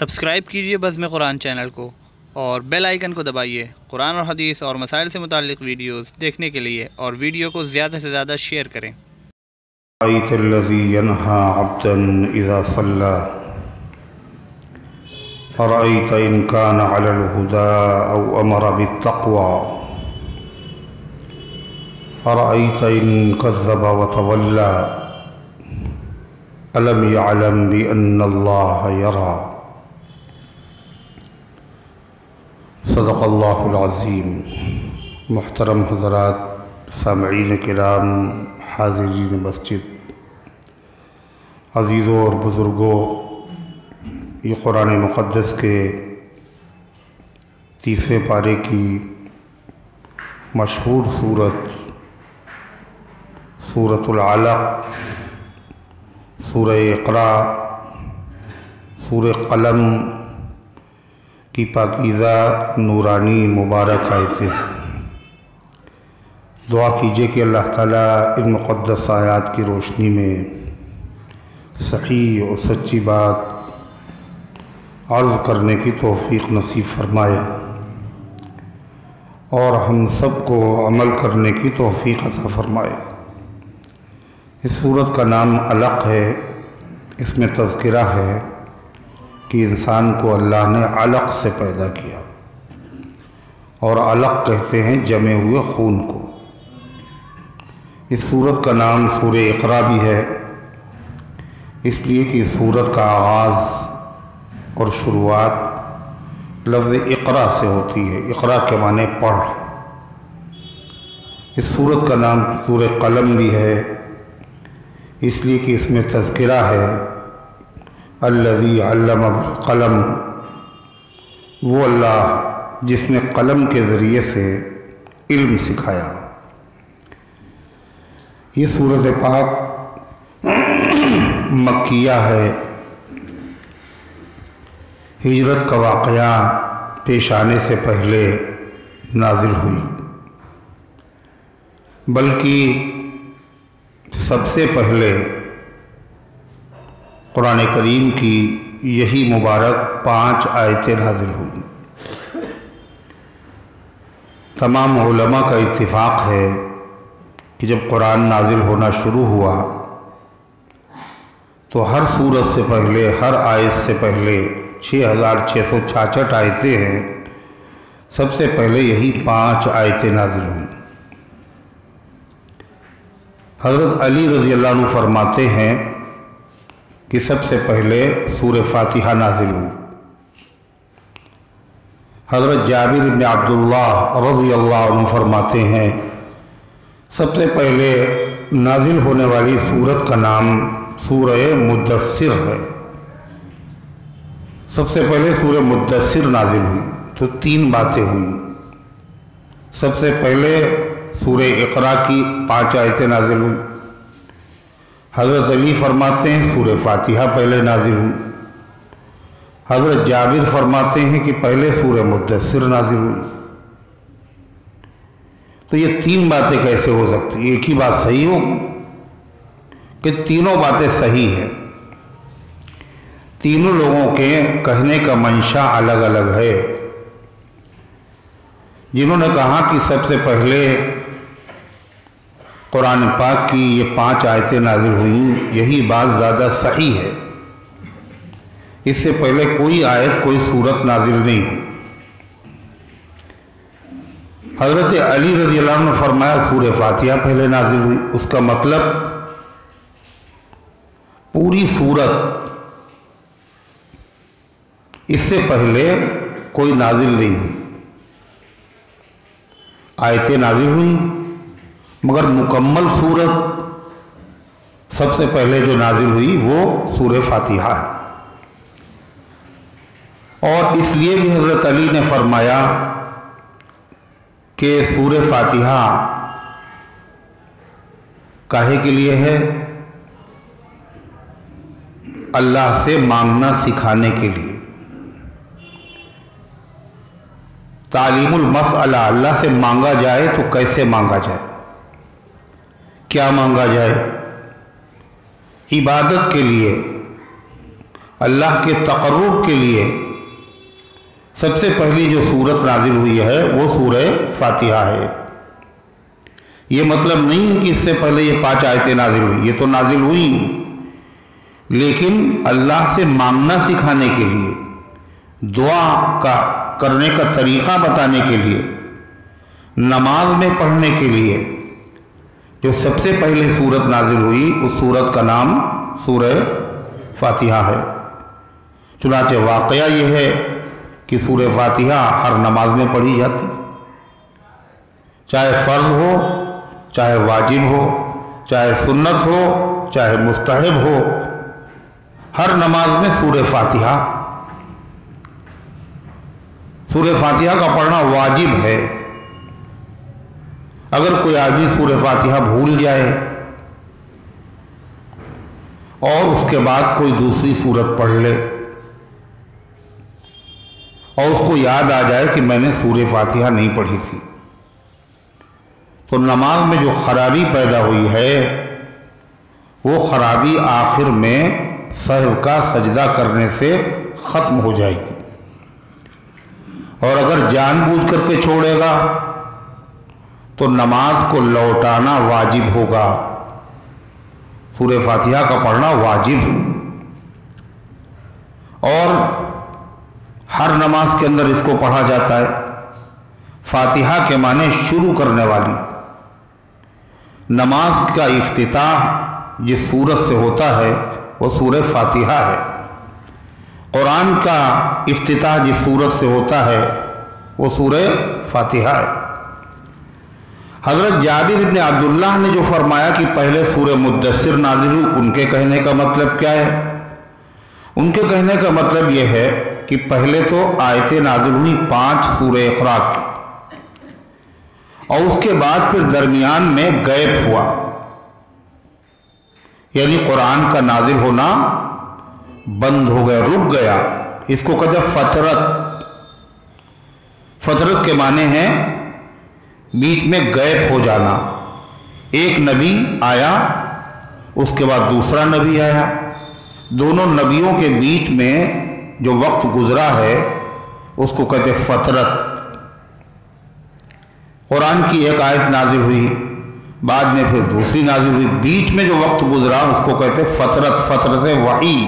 Subscribe کیجیے بزم قرآن channel کو اور بیل آئیکن کو دبائیے قرآن اور حدیث اور مسائل سے متعلق ویڈیوز دیکھنے کے لیے اور ویڈیو کو زیادہ سے زیادہ شیئر کریں۔ رأيت الذي ينهى عبدا إذا صلى أرأيت إن كان على الهدى أو أمر بالتقوى أرأيت إن كذب وتولى، ألم يعلم بأن الله يرى؟ صدق الله العظيم محترم حضرات، سامعین کرام، حاضرین مسجد. عزیزوں اور بزرگوں، یہ قرآن مقدس کے تیسرے پارے کی مشہور صورت صورت العلق سورہ اقرا سورہ قلم کی پاکیزہ نورانی مبارک آیتیں دعا کیجیے کہ اللہ تعالیٰ ان مقدس آیات کی روشنی میں صحیح اور سچی بات عرض کرنے کی توفیق نصیب فرمائے اور ہم سب کو عمل کرنے کی توفیق عطا فرمائے۔ اس صورت کا نام علق ہے، اس میں تذکرہ ہے۔ کہ انسان کو اللہ نے علق سے پیدا کیا۔ اور علق کہتے ہیں جمے ہوئے خون کو۔ اس صورت کا نام سور اقرا بھی ہے۔ اس لیے کہ اس صورت کا آغاز اور شروعات لفظ اقرا سے ہوتی ہے۔ اقرا کے معنی پڑھ۔ اس صورت کا نام سور قلم بھی ہے۔ اس لیے کہ اس میں تذکرہ ہے۔ الذي علم بالقلم وہ اللہ جس نے قلم کے ذریعے سے علم سکھایا۔ یہ صورت پاک مکیہ ہے۔ ہجرت کا واقعہ پیش آنے سے پہلے نازل ہوئی۔ بلکہ سب سے پہلے قرآن کریم کی یہی مبارک پانچ آیتیں نازل ہوئی تمام علماء کا اتفاق ہے کہ جب قرآن نازل ہونا شروع ہوا تو ہر صورت سے پہلے، ہر آیت سے پہلے چھ ہزار چھ سو چھاچھٹ آیتیں ہیں۔ سب سے پہلے یہی پانچ آیتیں نازل ہوئیں حضرت علی رضی اللہ عنہ فرماتے ہیں کہ سب سے پہلے سور فاتحہ نازل ہوئی۔ حضرت جابر بن عبداللہ رضی اللہ عنہ فرماتے ہیں، سب سے پہلے نازل ہونے والی سورت کا نام سورہ مدثر ہے۔ سب سے پہلے سورہ مدثر نازل ہوئی، تو تین باتیں ہوئیں سب سے پہلے سورہ اقرا کی پانچ آیتیں نازل ہوئی۔ حضرت علی فرماتے ہیں، سورہ فاتحہ پہلے نازل ہوئی۔ حضرت جابر فرماتے ہیں کہ پہلے سورہ مدثر نازل ہوئی۔ تو یہ تین باتیں کیسے ہو سکتی ایک ہی بات صحیح ہو کہ تینوں باتیں صحیح ہیں۔ تینوں لوگوں کے کہنے کا منشا الگ الگ ہے۔ جنہوں نے کہا کہ سب سے پہلے قرآن پاک کی یہ پانچ آیتیں نازل ہوئیں، یہی بات زیادہ صحیح ہے۔ اس سے پہلے کوئی آیت، کوئی صورت نازل نہیں ہوئی۔ حضرت علی رضی اللہ عنہ نے فرمایا، سورہ فاتحہ پہلے نازل ہوئی۔ اس کا مطلب پوری صورت اس سے پہلے کوئی نازل نہیں ہوئی۔ آیتیں نازل ہوئی مگر مکمل صورت سب سے پہلے جو نازل ہوئی وہ سورہ فاتحہ ہے۔ اور اس لیے بھی حضرت علی نے فرمایا کہ سور فاتحہ کاہے کے لیے ہے؟ اللہ سے مانگنا سکھانے کے لیے۔ تعلیم المسئلہ، اللہ سے مانگا جائے تو کیسے مانگا جائے؟ کیا مانگا جائے؟ عبادت کے لیے، اللہ کے تقرب کے لیے۔ سب سے پہلی جو صورت نازل ہوئی ہے، وہ سورہ فاتحہ ہے۔ یہ مطلب نہیں ہے کہ اس سے پہلے یہ پانچ آیتیں نازل ہوئی، یہ تو نازل ہوئی۔ لیکن اللہ سے مانگنا سکھانے کے لیے، دعا کا، کرنے کا طریقہ بتانے کے لیے، نماز میں پڑھنے کے لیے جو سب سے پہلے صورت نازل ہوئی، اس صورت کا نام سورہ فاتحہ ہے۔ چنانچہ واقعہ یہ ہے کہ سورہ فاتحہ ہر نماز میں پڑھی جاتی۔ چاہے فرض ہو، چاہے واجب ہو، چاہے سنت ہو، چاہے مستحب ہو، ہر نماز میں سورہ فاتحہ۔ سورہ فاتحہ کا پڑھنا واجب ہے۔ اگر کوئی آدمی سورہ فاتحہ بھول جائے اور اس کے بعد کوئی دوسری صورت پڑھ لے اور اس کو یاد آ جائے کہ میں نے سورہ فاتحہ نہیں پڑھی تھی، تو نماز میں جو خرابی پیدا ہوئی ہے، وہ خرابی آخر میں سہو کا سجدہ کرنے سے ختم ہو جائے گی۔ اور اگر جان بوجھ کر کے چھوڑے گا تو نماز کو لوٹانا واجب ہوگا۔ سورہ فاتحہ کا پڑھنا واجب اور ہر نماز کے اندر اس کو پڑھا جاتا ہے۔ فاتحہ کے معنی شروع کرنے والی۔ نماز کا افتتاح جس صورت سے ہوتا ہے، وہ سورہ فاتحہ ہے۔ قرآن کا افتتاح جس صورت سے ہوتا ہے، وہ سورہ فاتحہ ہے۔ حضرت جابر ابن عبداللہ نے جو فرمایا کہ پہلے سورہ مدثر نازل ہوئی، ان کے کہنے کا مطلب کیا ہے؟ ان کے کہنے کا مطلب یہ ہے کہ پہلے تو آیتیں نازل ہوئی پانچ سورہ اخراق کی، اور اس کے بعد پھر درمیان میں غیب ہوا۔ یعنی قرآن کا نازل ہونا بند ہو گیا، رک گیا۔ اس کو کہتے فطرت فطرت کے معنی ہیں بیچ میں غیب ہو جانا۔ ایک نبی آیا، اس کے بعد دوسرا نبی آیا۔ دونوں نبیوں کے بیچ میں جو وقت گزرا ہے، اس کو کہتے فطرت۔ قرآن کی ایک آیت نازل ہوئی، بعد میں پھر دوسری نازل ہوئی۔ بیچ میں جو وقت گزرا، اس کو کہتے فطرت فطرت وحی۔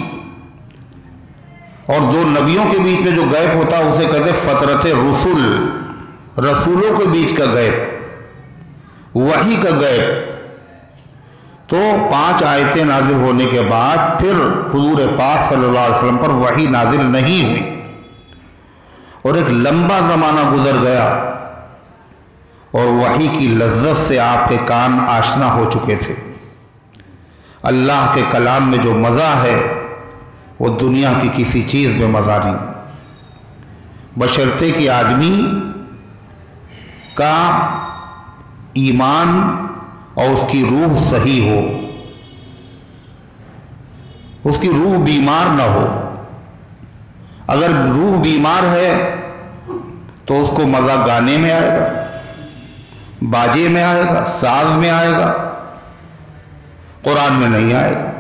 اور دو نبیوں کے بیچ میں جو غیب ہوتا، اسے کہتے فطرت رسول۔ رسولوں کے بیچ کا غیب، وحی کا غیب۔ تو پانچ آیتیں نازل ہونے کے بعد پھر حضور پاک صلی اللہ علیہ وسلم پر وحی نازل نہیں ہوئی۔ اور ایک لمبا زمانہ گزر گیا۔ اور وہی کی لذت سے آپ کے کان آشنا ہو چکے تھے۔ اللہ کے کلام میں جو مزہ ہے، وہ دنیا کی کسی چیز میں مزہ نہیں۔ بشرتے کی آدمی کا ایمان اور اس کی روح صحیح ہو۔ اس کی روح بیمار نہ ہو۔ اگر روح بیمار ہے تو اس کو مزہ گانے میں آئے گا، باجے میں آئے گا، ساز میں آئے گا، قرآن میں نہیں آئے گا۔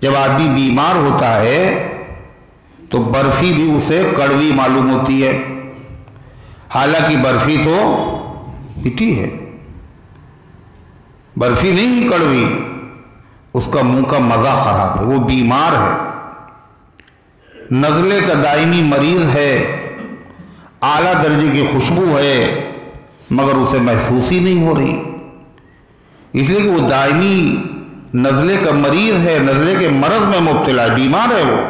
جب آدمی بیمار ہوتا ہے تو برفی بھی اسے کڑوی معلوم ہوتی ہے۔ حالانکہ برفی تو مٹی ہے۔ برفی نہیں کڑوی، اس کا منہ کا مزہ خراب ہے، وہ بیمار ہے۔ نزلے کا دائمی مریض ہے، اعلیٰ درجے کی خوشبو ہے، مگر اسے محسوس ہی نہیں ہو رہی۔ اس لیے کہ وہ دائمی نزلے کا مریض ہے، نزلے کے مرض میں مبتلا ہے، بیمار ہے وہ۔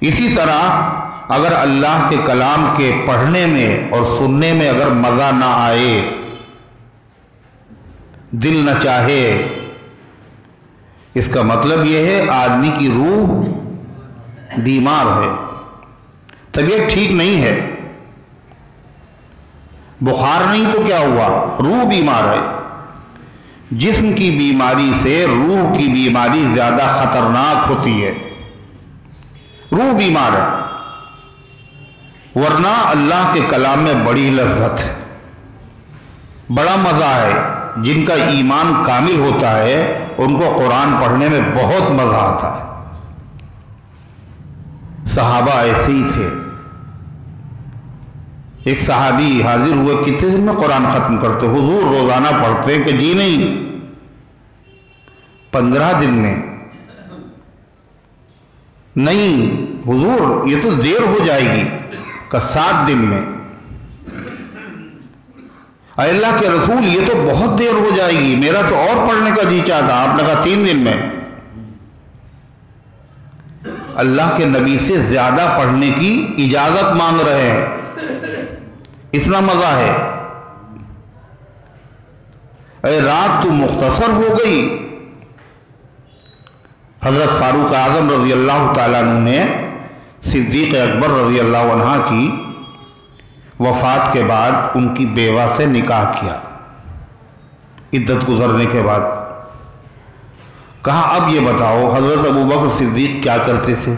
اسی طرح اگر اللہ کے کلام کے پڑھنے میں اور سننے میں اگر مزہ نہ آئے، دل نہ چاہے، اس کا مطلب یہ ہے آدمی کی روح بیمار ہے، طبیعت ٹھیک نہیں ہے۔ بخار نہیں تو کیا ہوا؟ روح بیمار ہے۔ جسم کی بیماری سے روح کی بیماری زیادہ خطرناک ہوتی ہے۔ روح بیمار ہے۔ ورنہ اللہ کے کلام میں بڑی لذت ہے۔ بڑا مزہ ہے۔ جن کا ایمان کامل ہوتا ہے، ان کو قرآن پڑھنے میں بہت مزہ آتا ہے۔ صحابہ ایسے ہی تھے۔ ایک صحابی حاضر ہوئے، کتنے دن میں قرآن ختم کرتے؟ حضور روزانہ پڑھتے کہ جی نہیں۔ پندرہ دن میں۔ نہیں، حضور، یہ تو دیر ہو جائے گی۔ کہ سات دن میں۔ اے اللہ کے رسول، یہ تو بہت دیر ہو جائے گی۔ میرا تو اور پڑھنے کا جی چاہتا، آپ نے کہا تین دن میں۔ اللہ کے نبی سے زیادہ پڑھنے کی اجازت مانگ رہے ہیں۔ اتنا مزہ ہے۔ اے رات تو مختصر ہو گئی۔ حضرت فاروق اعظم رضی اللہ تعالیٰ نے صدیق اکبر رضی اللہ عنہ کی وفات کے بعد ان کی بیوہ سے نکاح کیا۔ عدت گزرنے کے بعد۔ کہا، اب یہ بتاؤ، حضرت ابو بکر صدیق کیا کرتے تھے؟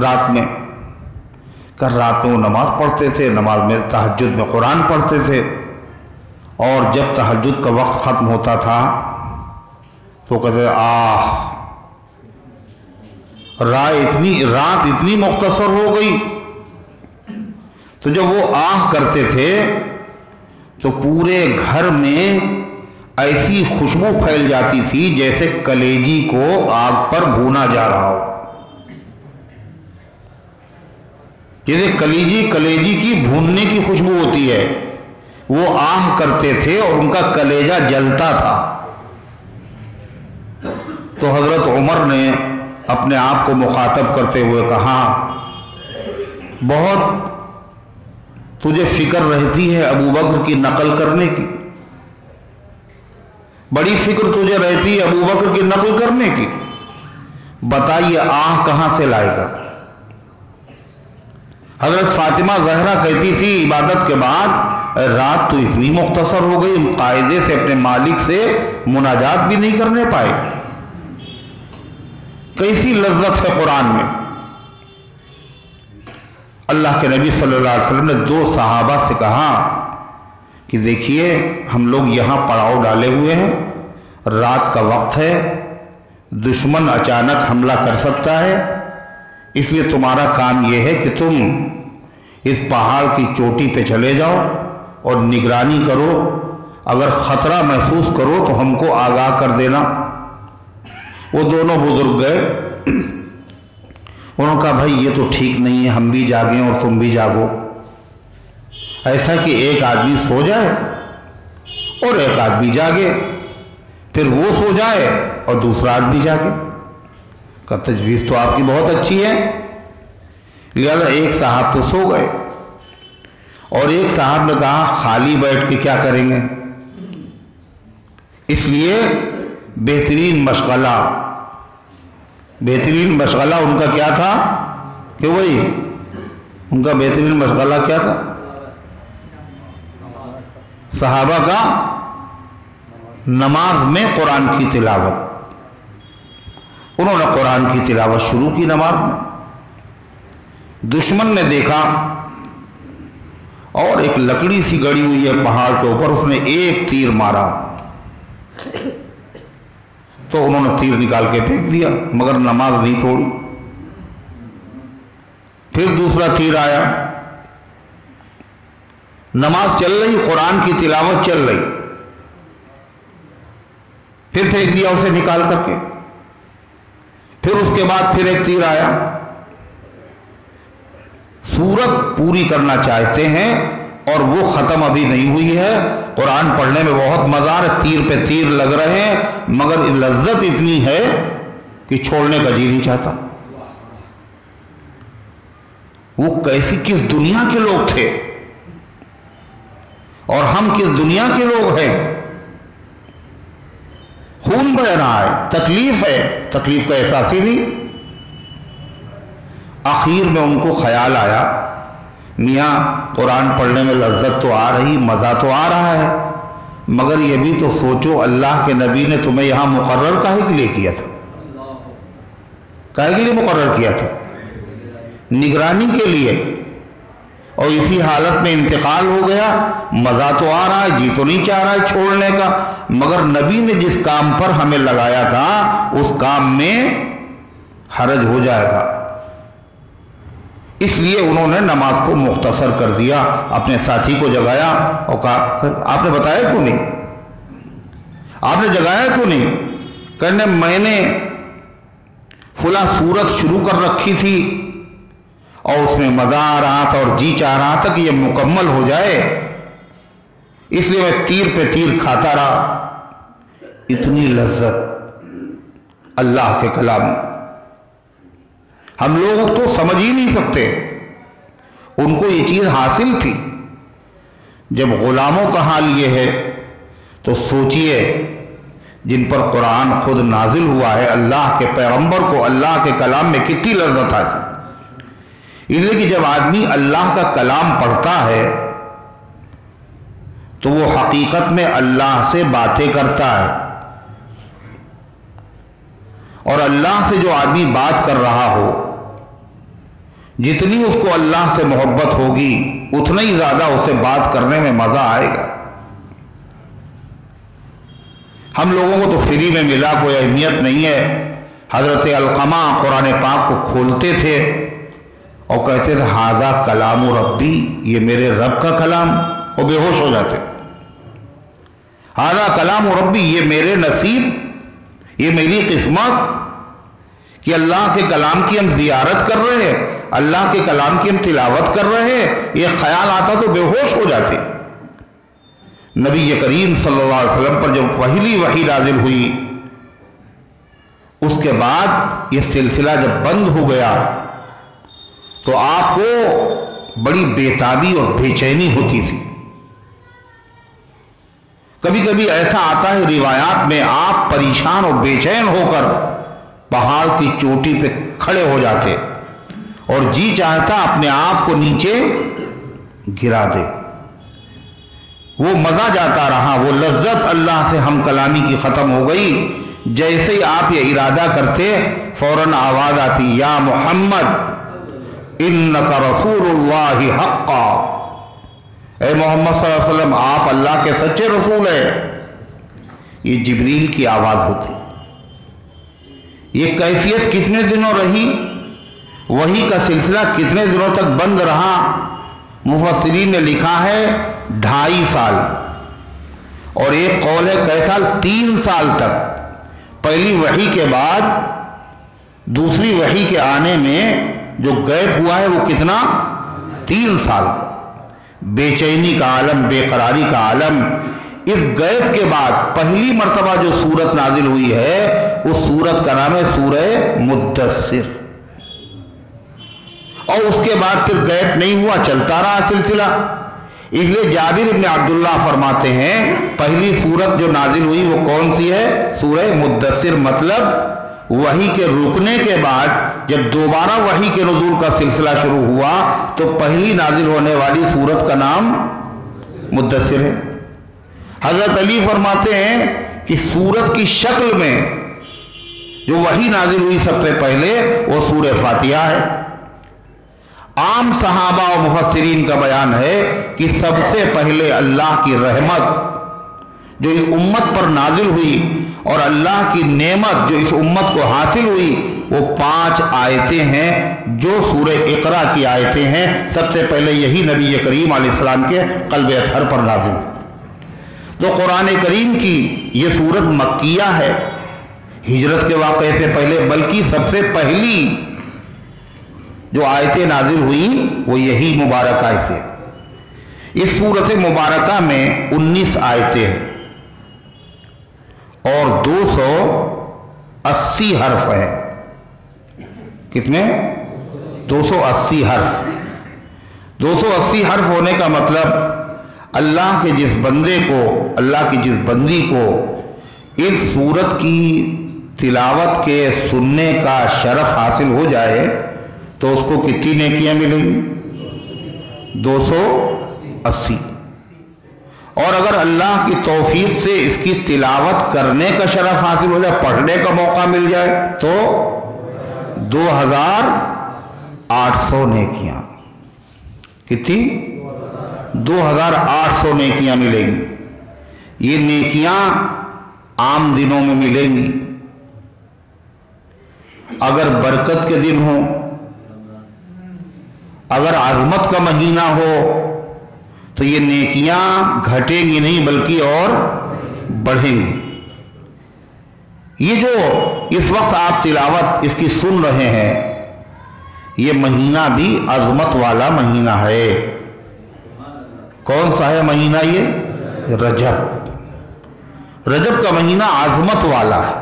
رات میں۔ کہ رات میں وہ نماز پڑھتے تھے، نماز میں تحجد میں قرآن پڑھتے تھے۔ اور جب تحجد کا وقت ختم ہوتا تھا، تو کہتے آہ رات اتنی رات اتنی مختصر ہو گئی۔ تو جب وہ آہ کرتے تھے، تو پورے گھر میں ایسی خوشبو پھیل جاتی تھی جیسے کلیجی کو آگ پر بھونا جا رہا ہو۔ جیسے کلیجی کلیجی کی بھوننے کی خوشبو ہوتی ہے۔ وہ آہ کرتے تھے اور ان کا کلیجہ جلتا تھا۔ تو حضرت عمر نے اپنے آپ کو مخاطب کرتے ہوئے کہا، بہت تجھے فکر رہتی ہے ابو بکر کی نقل کرنے کی۔ بڑی فکر تجھے رہتی ہے ابو بکر کی نقل کرنے کی۔ بتائیے آہ کہاں سے لائے گا؟ حضرت فاطمہ زہرا کہتی تھی عبادت کے بعد رات تو اتنی مختصر ہو گئی قاعدے سے اپنے مالک سے مناجات بھی نہیں کرنے پائے۔ کیسی لذت ہے قرآن میں؟ اللہ کے نبی صلی اللہ علیہ وسلم نے دو صحابہ سے کہا کہ دیکھیے، ہم لوگ یہاں پڑاؤ ڈالے ہوئے ہیں، رات کا وقت ہے، دشمن اچانک حملہ کر سکتا ہے۔ اس لیے تمہارا کام یہ ہے کہ تم اس پہاڑ کی چوٹی پہ چلے جاؤ اور نگرانی کرو۔ اگر خطرہ محسوس کرو تو ہم کو آگاہ کر دینا۔ وہ دونوں بزرگ گئے۔ انہوں نے کہا، بھائی، یہ تو ٹھیک نہیں ہے، ہم بھی جاگیں اور تم بھی جاگو۔ ایسا کہ ایک آدمی سو جائے اور ایک آدمی جاگے، پھر وہ سو جائے اور دوسرا آدمی جاگے۔ کا تجویز تو آپ کی بہت اچھی ہے۔ لہذا ایک صاحب تو سو گئے۔ اور ایک صاحب نے کہا، خالی بیٹھ کے کیا کریں گے؟ اس لیے بہترین مشغلہ بہترین مشغلہ ان کا کیا تھا؟ کہ وہی، ان کا بہترین مشغلہ کیا تھا؟ صحابہ کا نماز میں قرآن کی تلاوت۔ انہوں نے قرآن کی تلاوت شروع کی نماز میں۔ دشمن نے دیکھا اور ایک لکڑی سی گڑی ہوئی ہے پہاڑ کے اوپر، اس نے ایک تیر مارا۔ تو انہوں نے تیر نکال کے پھینک دیا، مگر نماز نہیں توڑی۔ پھر دوسرا تیر آیا۔ نماز چل رہی، قرآن کی تلاوت چل رہی۔ پھر پھینک دیا اسے نکال کر کے۔ پھر اس کے بعد پھر ایک تیر آیا۔ سورت پوری کرنا چاہتے ہیں اور وہ ختم ابھی نہیں ہوئی ہے۔ قرآن پڑھنے میں بہت مزہ آ رہا تیر پہ تیر لگ رہے ہیں، مگر لذت اتنی ہے کہ چھوڑنے کا جی نہیں چاہتا۔ وہ کیسی، کس دنیا کے لوگ تھے؟ اور ہم کس دنیا کے لوگ ہیں؟ خون بہ رہا ہے، تکلیف ہے۔ تکلیف کا احساس ہی نہیں۔ آخر میں ان کو خیال آیا میاں، قرآن پڑھنے میں لذت تو آ رہی، مزہ تو آ رہا ہے۔ مگر یہ بھی تو سوچو، اللہ کے نبی نے تمہیں یہاں مقرر کاہے کے لیے کیا تھا؟ کاہے کے لیے مقرر کیا تھا؟ نگرانی کے لیے۔ اور اسی حالت میں انتقال ہو گیا، مزہ تو آ رہا ہے جی تو نہیں چاہ رہا ہے چھوڑنے کا۔ مگر نبی نے جس کام پر ہمیں لگایا تھا، اس کام میں حرج ہو جائے گا۔ لیے انہوں نے نماز کو مختصر کر دیا، اپنے ساتھی کو جگایا اور کہا، آپ نے بتایا کیوں نہیں؟ آپ نے جگایا کیوں نہیں؟ کہنے میں نے فلاں صورت شروع کر رکھی تھی اور اس میں مزہ آ رہا تھا اور جی چاہ رہا تھا کہ یہ مکمل ہو جائے۔ اس لیے میں تیر پہ تیر کھاتا رہا۔ اتنی لذت اللہ کے کلام ہم لوگ تو سمجھ ہی نہیں سکتے۔ ان کو یہ چیز حاصل تھی۔ جب غلاموں کا حال یہ ہے، تو سوچئے، جن پر قرآن خود نازل ہوا ہے، اللہ کے پیغمبر کو اللہ کے کلام میں کتنی لذت آتی۔ اس لیے کہ جب آدمی اللہ کا کلام پڑھتا ہے، تو وہ حقیقت میں اللہ سے باتیں کرتا ہے۔ اور اللہ سے جو آدمی بات کر رہا ہو جتنی اس کو اللہ سے محبت ہوگی، اتنا ہی زیادہ اسے بات کرنے میں مزہ آئے گا۔ ہم لوگوں کو تو فری میں ملا، کوئی اہمیت نہیں ہے۔ حضرت القمہ قرآن پاک کو کھولتے تھے اور کہتے تھے حاضہ کلام و ربی، یہ میرے رب کا کلام وہ بے ہوش ہو جاتے۔ حاضہ کلام و ربی، یہ میرے نصیب، یہ میری قسمت کہ اللہ کے کلام کی ہم زیارت کر رہے ہیں۔ اللہ کے کلام کی ہم تلاوت کر رہے ہیں، یہ خیال آتا تو بے ہوش ہو جاتے۔ نبی کریم صلی اللہ علیہ وسلم پر جب پہلی وحی نازل ہوئی، اس کے بعد یہ سلسلہ جب بند ہو گیا، تو آپ کو بڑی بیتابی اور بے چینی ہوتی تھی۔ کبھی کبھی ایسا آتا ہے روایات میں آپ پریشان اور بے چین ہو کر پہاڑ کی چوٹی پہ کھڑے ہو جاتے۔ اور جی چاہتا اپنے آپ کو نیچے گرا دے۔ وہ مزہ جاتا رہا، وہ لذت اللہ سے ہم کلامی کی ختم ہو گئی۔ جیسے ہی آپ یہ ارادہ کرتے، فوراً آواز آتی، یا محمد، انکا رسول اللہ حقا۔ اے محمد صلی اللہ علیہ وسلم، آپ اللہ کے سچے رسول ہیں۔ یہ جبریل کی آواز ہوتی۔ یہ کیفیت کتنے دنوں رہی؟ وہی کا سلسلہ کتنے دنوں تک بند رہا؟ مفسرین نے لکھا ہے ڈھائی سال۔ اور ایک قول ہے کئی سال؟ تین سال تک۔ پہلی وحی کے بعد دوسری وحی کے آنے میں جو گیپ ہوا ہے وہ کتنا؟ تین سال۔ بے چینی کا عالم، بے قراری کا عالم۔ اس گیپ کے بعد پہلی مرتبہ جو سورت نازل ہوئی ہے، اس سورت کا نام ہے سورہ مدثر۔ اور اس کے بعد پھر گیپ نہیں ہوا، چلتا رہا سلسلہ۔ اس لیے جابر ابن عبداللہ فرماتے ہیں، پہلی سورت جو نازل ہوئی وہ کون سی ہے؟ سورہ مدثر مطلب وہی کے رکنے کے بعد جب دوبارہ وہی کے نزول کا سلسلہ شروع ہوا، تو پہلی نازل ہونے والی سورت کا نام مدثر ہے۔ حضرت علی فرماتے ہیں کہ سورت کی شکل میں جو وہی نازل ہوئی سب سے پہلے وہ سور فاتحہ ہے۔ عام صحابہ و مفسرین کا بیان ہے کہ سب سے پہلے اللہ کی رحمت جو اس امت پر نازل ہوئی اور اللہ کی نعمت جو اس امت کو حاصل ہوئی، وہ پانچ آیتیں ہیں جو سورہ اقرا کی آیتیں ہیں۔ سب سے پہلے یہی نبی کریم علیہ السلام کے قلب اطہر پر نازل ہوئی۔ تو قرآن کریم کی یہ صورت مکیہ ہے۔ ہجرت کے واقعے سے پہلے، بلکہ سب سے پہلی جو آیتیں نازل ہوئی، وہ یہی مبارک آیتیں اس صورت مبارکہ میں انیس آیتیں ہیں۔ اور دو سو اسی حرف ہے کتنے؟ دو سو اسی حرف۔ دو سو اسی حرف ہونے کا مطلب اللہ کے جس بندے کو، اللہ کی جس بندی کو اس صورت کی تلاوت کے سننے کا شرف حاصل ہو جائے تو اس کو کتنی نیکیاں ملیں گی؟ دو سو اسی۔ اور اگر اللہ کی توفیق سے اس کی تلاوت کرنے کا شرف حاصل ہو جائے، پڑھنے کا موقع مل جائے، تو دو ہزار آٹھ سو نیکیاں۔ کتنی؟ دو ہزار آٹھ سو نیکیاں ملیں گی۔ یہ نیکیاں عام دنوں میں ملیں گی۔ اگر برکت کے دن ہوں اگر عظمت کا مہینہ ہو تو یہ نیکیاں گھٹیں گی نہیں بلکہ اور بڑھیں گی۔ یہ جو اس وقت آپ تلاوت اس کی سن رہے ہیں، یہ مہینہ بھی عظمت والا مہینہ ہے۔ کون سا ہے مہینہ یہ؟ رجب۔ رجب کا مہینہ عظمت والا ہے۔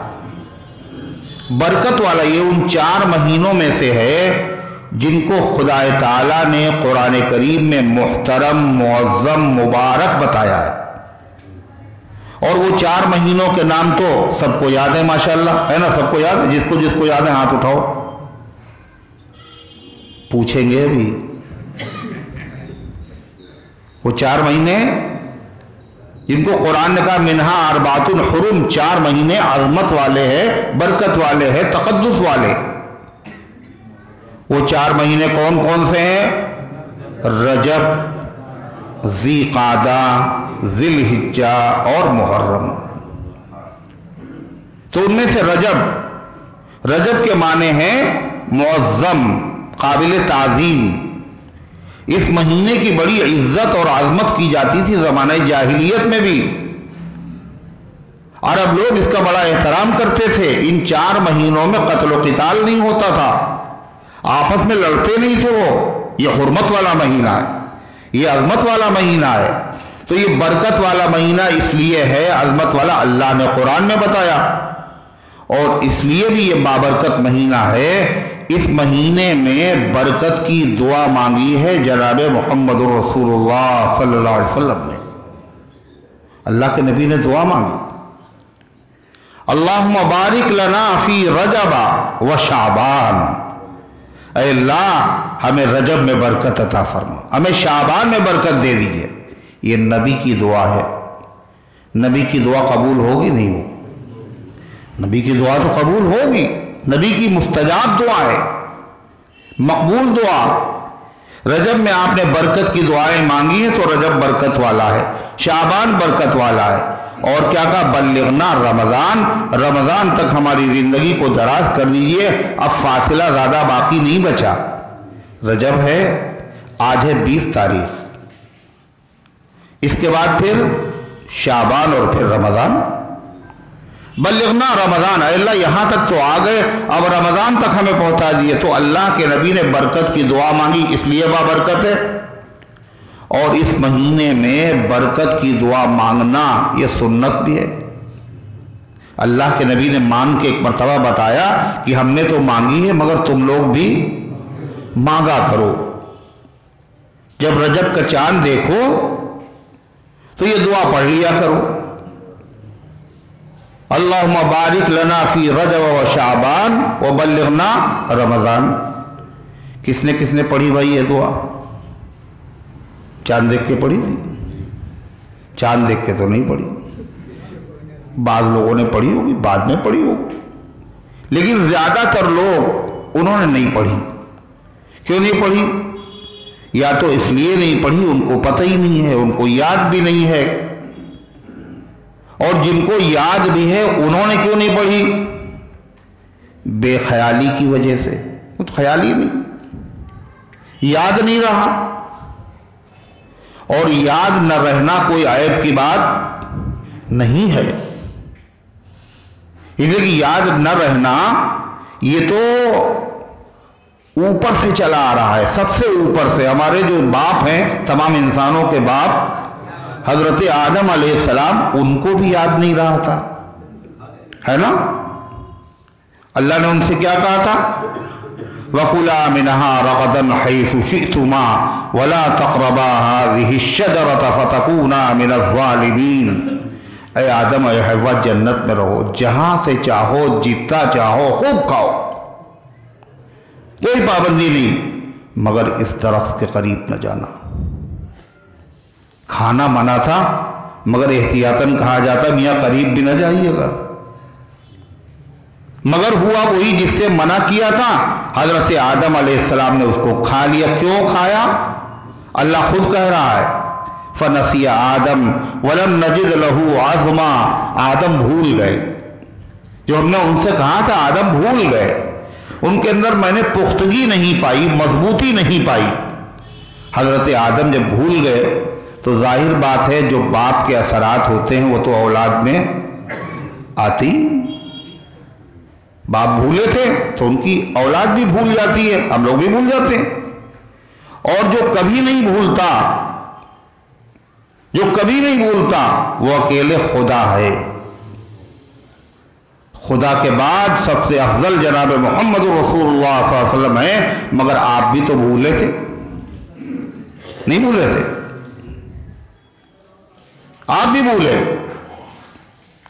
برکت والا، یہ ان چار مہینوں میں سے ہے۔ جن کو خدا تعالیٰ نے قرآن کریم میں محترم، معظم، مبارک بتایا ہے۔ اور وہ چار مہینوں کے نام تو سب کو یاد ہے ماشاءاللہ، ہے نا؟ سب کو یاد ہے جس کو جس کو یاد ہے ہاتھ اٹھاؤ۔ پوچھیں گے بھی وہ چار مہینے، جن کو قرآن نے کہا، منہا اربات الحرم چار مہینے عظمت والے ہیں، برکت والے ہیں، تقدس والے۔ وہ چار مہینے کون کون سے ہیں؟ رجب ذی قادہ ذی الحجہ اور محرم۔ تو ان میں سے رجب رجب کے معنی ہیں معظم، قابل تعظیم۔ اس مہینے کی بڑی عزت اور عظمت کی جاتی تھی زمانہ جاہلیت میں بھی۔ عرب لوگ اس کا بڑا احترام کرتے تھے۔ ان چار مہینوں میں قتل و قتال نہیں ہوتا تھا۔ آپس میں لڑتے نہیں تھے وہ یہ حرمت والا مہینہ ہے، یہ عظمت والا مہینہ ہے۔ تو یہ برکت والا مہینہ اس لیے ہے، عظمت والا اللہ نے قرآن میں بتایا۔ اور اس لیے بھی یہ بابرکت مہینہ ہے۔ اس مہینے میں برکت کی دعا مانگی ہے جناب محمد الرسول اللہ صلی اللہ علیہ وسلم نے۔ اللہ کے نبی نے دعا مانگی۔ اللہ مبارک لنا فی رجبا و شعبان۔ اے اللہ، ہمیں رجب میں برکت عطا فرما۔ ہمیں شعبان میں برکت دے دیجیے یہ نبی کی دعا ہے۔ نبی کی دعا قبول ہوگی نہیں ہوگی؟ نبی کی دعا تو قبول ہوگی۔ نبی کی مستجاب دعا ہے۔ مقبول دعا۔ رجب میں آپ نے برکت کی دعائیں مانگی ہیں تو رجب برکت والا ہے، شعبان برکت والا ہے۔ اور کیا کہا؟ بلغنا رمضان رمضان تک ہماری زندگی کو دراز کر دیجیے، اب فاصلہ زیادہ باقی نہیں بچا۔ رجب ہے، آج ہے بیس تاریخ۔ اس کے بعد پھر شعبان اور پھر رمضان۔ بلغنا رمضان، اے اللہ یہاں تک تو آ گئے، اب رمضان تک ہمیں پہنچا دیے تو اللہ کے نبی نے برکت کی دعا مانگی، اس لیے با برکت ہے۔ اور اس مہینے میں برکت کی دعا مانگنا یہ سنت بھی ہے۔ اللہ کے نبی نے مانگ کے ایک مرتبہ بتایا کہ ہم نے تو مانگی ہے، مگر تم لوگ بھی مانگا کرو۔ جب رجب کا چاند دیکھو تو یہ دعا پڑھ لیا کرو۔ اللہ مبارک لنا فی رجب و شعبان و بلغنا رمضان۔ کس نے کس نے پڑھی بھائی یہ دعا؟ چاند دیکھ کے پڑھی تھی؟ چاند دیکھ کے تو نہیں پڑھی۔ بعض لوگوں نے پڑھی ہوگی، بعد میں پڑھی ہوگی۔ لیکن زیادہ تر لوگ انہوں نے نہیں پڑھی۔ کیوں نہیں پڑھی؟ یا تو اس لیے نہیں پڑھی، ان کو پتہ ہی نہیں ہے، ان کو یاد بھی نہیں ہے۔ اور جن کو یاد بھی ہے، انہوں نے کیوں نہیں پڑھی؟ بے خیالی کی وجہ سے۔ کچھ خیال ہی نہیں۔ یاد نہیں رہا۔ اور یاد نہ رہنا کوئی عیب کی بات نہیں ہے۔ اس لیے کہ یاد نہ رہنا یہ تو اوپر سے چلا آ رہا ہے، سب سے اوپر سے۔ ہمارے جو باپ ہیں، تمام انسانوں کے باپ، حضرت آدم علیہ السلام، ان کو بھی یاد نہیں رہا تھا۔ ہے نا؟ اللہ نے ان سے کیا کہا تھا؟ وَقُلَا مِنَهَا رَغَدًا حَيْثُ شِئْتُمَا وَلَا تَقْرَبَا هَذِهِ الشَّجَرَةَ فَتَكُونَا مِنَ الظَّالِمِينَ۔ اے آدم، اے حیوہ جنت میں رہو۔ جہاں سے چاہو جیتا چاہو، خوب کھاؤ۔ کوئی پابندی نہیں، مگر اس درخت کے قریب نہ جانا۔ کھانا منع تھا، مگر احتیاطاً کہا جاتا، میاں قریب بھی نہ جائیے گا۔ مگر ہوا وہی جس سے منع کیا تھا۔ حضرت آدم علیہ السلام نے اس کو کھا لیا۔ کیوں کھایا؟ اللہ خود کہہ رہا ہے۔ فنسی آدم ولم نجد لہو آزما آدم بھول گئے۔ جو ہم نے ان سے کہا تھا، آدم بھول گئے۔ ان کے اندر میں نے پختگی نہیں پائی، مضبوطی نہیں پائی۔ حضرت آدم جب بھول گئے، تو ظاہر بات ہے، جو باپ کے اثرات ہوتے ہیں، وہ تو اولاد میں آتی باپ بھولے تھے تو ان کی اولاد بھی بھول جاتی ہے، ہم لوگ بھی بھول جاتے ہیں۔ اور جو کبھی نہیں بھولتا، جو کبھی نہیں بھولتا، وہ اکیلے خدا ہے۔ خدا کے بعد سب سے افضل جناب محمد رسول اللہ صلی اللہ علیہ وسلم ہے مگر آپ بھی تو بھولے تھے۔ نہیں بھولے تھے۔ آپ بھی بھولے۔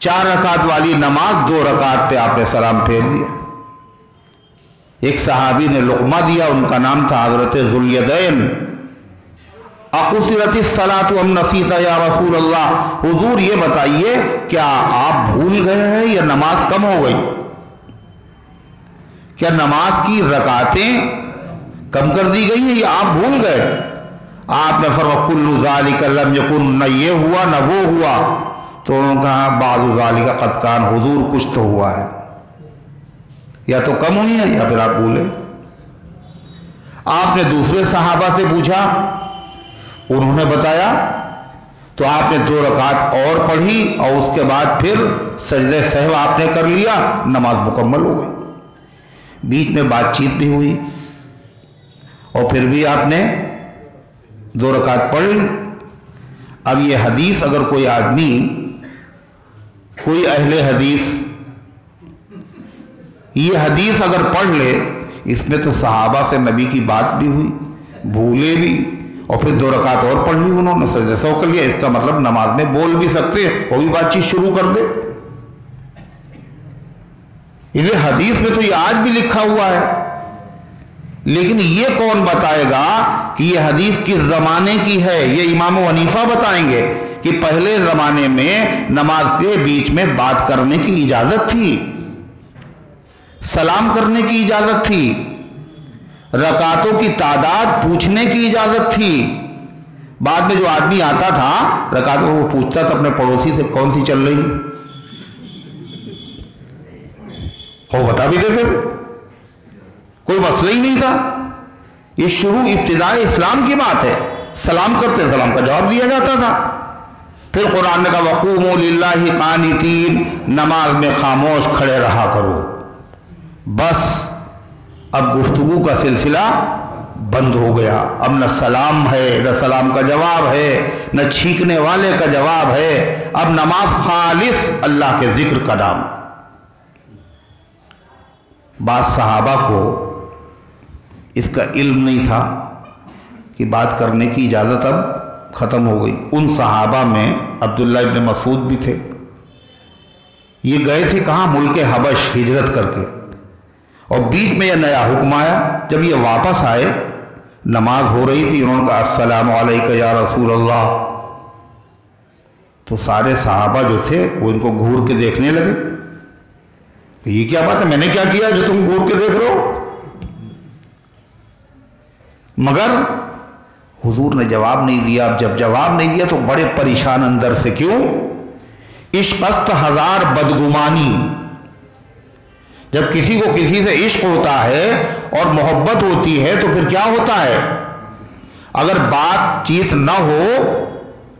چار رکعت والی نماز دو رکعت پہ آپ نے سلام پھیر دیا۔ ایک صحابی نے لقمہ دیا، ان کا نام تھا حضرت ذولیدین اقصرت الصلاۃ ام نسیت یا رسول اللہ، حضور یہ بتائیے، کیا آپ بھول گئے ہیں یا نماز کم ہو گئی؟ کیا نماز کی رکعتیں کم کر دی گئی ہیں یا آپ بھول گئے؟ آپ نے فرما کلو ذالک لم یکن، نہ یہ ہوا، نہ وہ ہوا۔ تو انہوں نے کہا بعض ذالک قد کان حضور کچھ تو ہوا ہے۔ یا تو کم ہوئی ہے یا پھر آپ بھولے۔ آپ نے دوسرے صحابہ سے پوچھا، انہوں نے بتایا، تو آپ نے دو رکعت اور پڑھی اور اس کے بعد پھر سجدہ صحب آپ نے کر لیا، نماز مکمل ہو گئی۔ بیچ میں بات چیت بھی ہوئی۔ اور پھر بھی آپ نے دو رکعت پڑھ لی۔ اب یہ حدیث اگر کوئی آدمی کوئی اہل حدیث، یہ حدیث اگر پڑھ لے، اس میں تو صحابہ سے نبی کی بات بھی ہوئی، بھولے بھی، اور پھر دو رکعت اور پڑھ لی انہوں نے، سجدہ سو کر لیا، اس کا مطلب نماز میں بول بھی سکتے وہ بھی بات چیت شروع کر دے۔ یہ حدیث میں تو یہ آج بھی لکھا ہوا ہے۔ لیکن یہ کون بتائے گا کہ یہ حدیث کس زمانے کی ہے؟ یہ امام و حنیفہ بتائیں گے۔ کہ پہلے زمانے میں نماز کے بیچ میں بات کرنے کی اجازت تھی۔ سلام کرنے کی اجازت تھی۔ رکاتوں کی تعداد پوچھنے کی اجازت تھی۔ بعد میں جو آدمی آتا تھا رکاتوں کو پوچھتا تھا، اپنے پڑوسی سے، کون سی چل رہی وہ بتا بھی دیتے تھے۔ کوئی مسئلہ ہی نہیں تھا۔ یہ شروع ابتدائی اسلام کی بات ہے۔ سلام کرتے، سلام کا جواب دیا جاتا تھا۔ پھر قرآن نے کہا وقوم للہ قانتین نماز میں خاموش کھڑے رہا کرو۔ بس، اب گفتگو کا سلسلہ بند ہو گیا۔ اب نہ سلام ہے، نہ سلام کا جواب ہے، نہ چھینکنے والے کا جواب ہے۔ اب نماز خالص اللہ کے ذکر کا نام۔ بعض صحابہ کو اس کا علم نہیں تھا کہ بات کرنے کی اجازت اب ختم ہو گئی۔ ان صحابہ میں عبداللہ ابن مسعود بھی تھے۔ یہ گئے تھے کہاں؟ ملک حبش، ہجرت کر کے۔ اور بیچ میں یہ نیا حکم آیا۔ جب یہ واپس آئے، نماز ہو رہی تھی، انہوں نے کہا، السلام علیکم یا رسول اللہ۔ تو سارے صحابہ جو تھے، وہ ان کو گھور کے دیکھنے لگے۔ کہ یہ کیا بات ہے؟ میں نے کیا کیا جو تم گھور کے دیکھ رہے ہو؟ مگر حضور نے جواب نہیں دیا۔ اب جب جواب نہیں دیا تو بڑے پریشان اندر سے کیوں؟ عشق است ہزار بدگمانی۔ جب کسی کو کسی سے عشق ہوتا ہے اور محبت ہوتی ہے تو پھر کیا ہوتا ہے؟ اگر بات چیت نہ ہو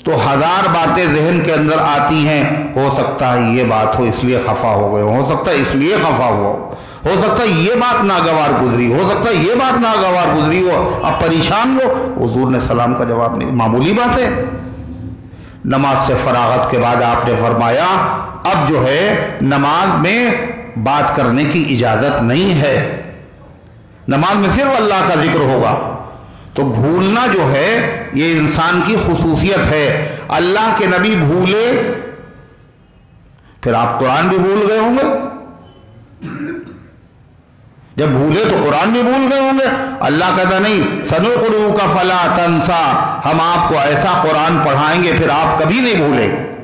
تو ہزار باتیں ذہن کے اندر آتی ہیں۔ ہو سکتا ہے یہ بات ہو، اس لیے خفا ہو گئے ہو سکتا ہے اس لیے خفا ہوا ہو۔ ہو سکتا ہے یہ بات ناگوار گزری ہو سکتا ہے یہ بات ناگوار گزری ہو اب پریشان ہو۔ حضور نے سلام کا جواب نہیں، معمولی بات ہے۔ نماز سے فراغت کے بعد آپ نے فرمایا، اب جو ہے نماز میں بات کرنے کی اجازت نہیں ہے۔ نماز میں صرف اللہ کا ذکر ہوگا۔ تو بھولنا جو ہے، یہ انسان کی خصوصیت ہے۔ اللہ کے نبی بھولے، پھر آپ قرآن بھی بھول گئے ہوں گے۔ جب بھولے تو قرآن بھی بھول گئے ہوں گے۔ اللہ کہتا نہیں سنو قرو کا فلا تنسا۔ ہم آپ کو ایسا قرآن پڑھائیں گے، پھر آپ کبھی نہیں بھولیں گے۔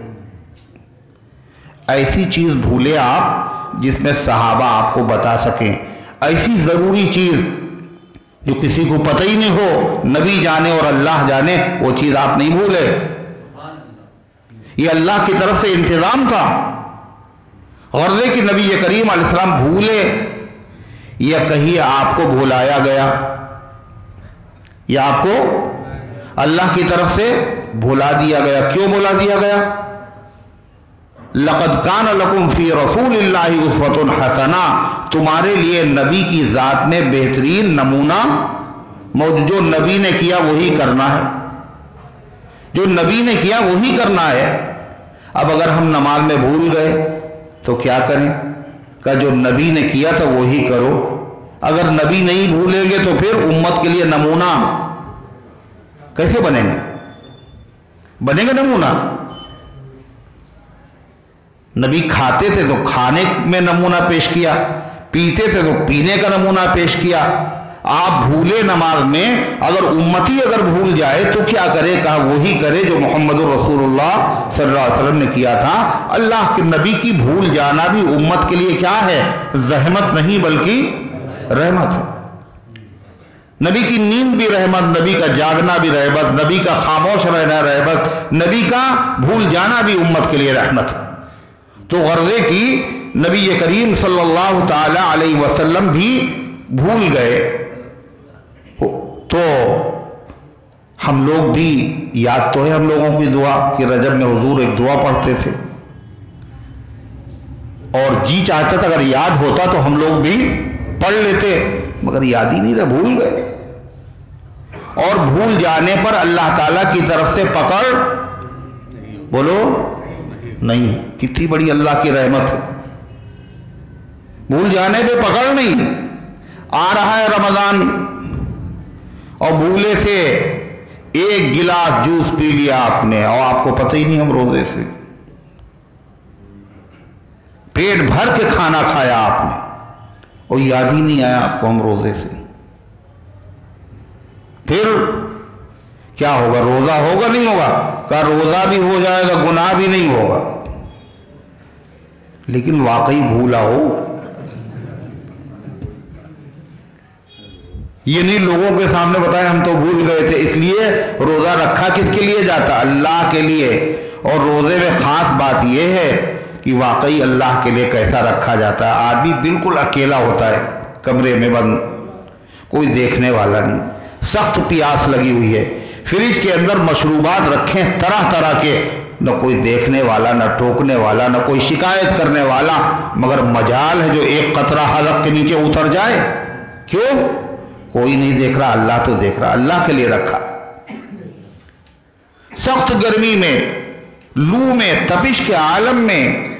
ایسی چیز بھولے آپ جس میں صحابہ آپ کو بتا سکیں۔ ایسی ضروری چیز جو کسی کو پتہ ہی نہیں ہو، نبی جانے اور اللہ جانے، وہ چیز آپ نہیں بھولے۔ یہ اللہ کی طرف سے انتظام تھا۔ غرضے کہ نبی کریم علیہ السلام بھولے۔ یا کہیں آپ کو بھولایا گیا یا آپ کو اللہ کی طرف سے بھلا دیا گیا کیوں بھلا دیا گیا لقد کان لکم فی رسول اللہ عصفت الحسنہ تمہارے لیے نبی کی ذات میں بہترین نمونہ موجود جو نبی نے کیا وہی کرنا ہے جو نبی نے کیا وہی کرنا ہے اب اگر ہم نماز میں بھول گئے تو کیا کریں کہ جو نبی نے کیا تھا وہی کرو اگر نبی نہیں بھولیں گے تو پھر امت کے لیے نمونہ کیسے بنیں گے؟ بنے گا نمونہ؟ نبی کھاتے تھے تو کھانے میں نمونہ پیش کیا، پیتے تھے تو پینے کا نمونہ پیش کیا۔ آپ بھولے نماز میں، اگر امتی اگر بھول جائے تو کیا کرے؟ کہا وہی کرے جو محمد الرسول اللہ صلی اللہ علیہ وسلم نے کیا تھا۔ اللہ کے نبی کی بھول جانا بھی امت کے لیے کیا ہے؟ زحمت نہیں بلکہ رحمت ہے۔ نبی کی نیند بھی رحمت، نبی کا جاگنا بھی رحمت، نبی کا خاموش رہنا رحمت، نبی کا بھول جانا بھی امت کے لیے رحمت۔ تو غرضے کی نبی کریم صلی اللہ تعالی علیہ وسلم بھی بھول گئے۔ تو ہم لوگ بھی یاد تو ہے ہم لوگوں کی دعا کہ رجب میں حضور ایک دعا پڑھتے تھے۔ اور جی چاہتا تھا، اگر یاد ہوتا تو ہم لوگ بھی پڑھ لیتے، مگر یاد ہی نہیں رہا، بھول گئے۔ اور بھول جانے پر اللہ تعالی کی طرف سے پکڑ بولو، نہیں کتنی بڑی اللہ کی رحمت ہے۔ بھول جانے پہ پکڑ نہیں۔ آ رہا ہے رمضان۔ اور بھولے سے ایک گلاس جوس پی لیا آپ نے، اور آپ کو پتہ ہی نہیں ہم روزے سے۔ پیٹ بھر کے کھانا کھایا آپ نے۔ اور یاد ہی نہیں آیا آپ کو ہم روزے سے۔ پھر کیا ہوگا؟ روزہ ہوگا نہیں ہوگا؟ کہ روزہ بھی ہو جائے گا، گناہ بھی نہیں ہوگا۔ لیکن واقعی بھولا ہو۔ یہ نہیں لوگوں کے سامنے بتائیں ہم تو بھول گئے تھے۔ اس لیے روزہ رکھا کس کے لیے جاتا؟ اللہ کے لیے۔ اور روزے میں خاص بات یہ ہے کہ واقعی اللہ کے لیے کیسا رکھا جاتا ہے؟ آدمی بالکل اکیلا ہوتا ہے، کمرے میں بند، کوئی دیکھنے والا نہیں۔ سخت پیاس لگی ہوئی ہے۔ فریج کے اندر مشروبات رکھیں طرح طرح کے، نہ کوئی دیکھنے والا، نہ ٹوکنے والا، نہ کوئی شکایت کرنے والا، مگر مجال ہے جو ایک قطرہ حلق کے نیچے اتر جائے۔ کیوں؟ کوئی نہیں دیکھ رہا، اللہ تو دیکھ رہا، اللہ کے لیے رکھا۔ سخت گرمی میں، لو میں، تپش کے عالم میں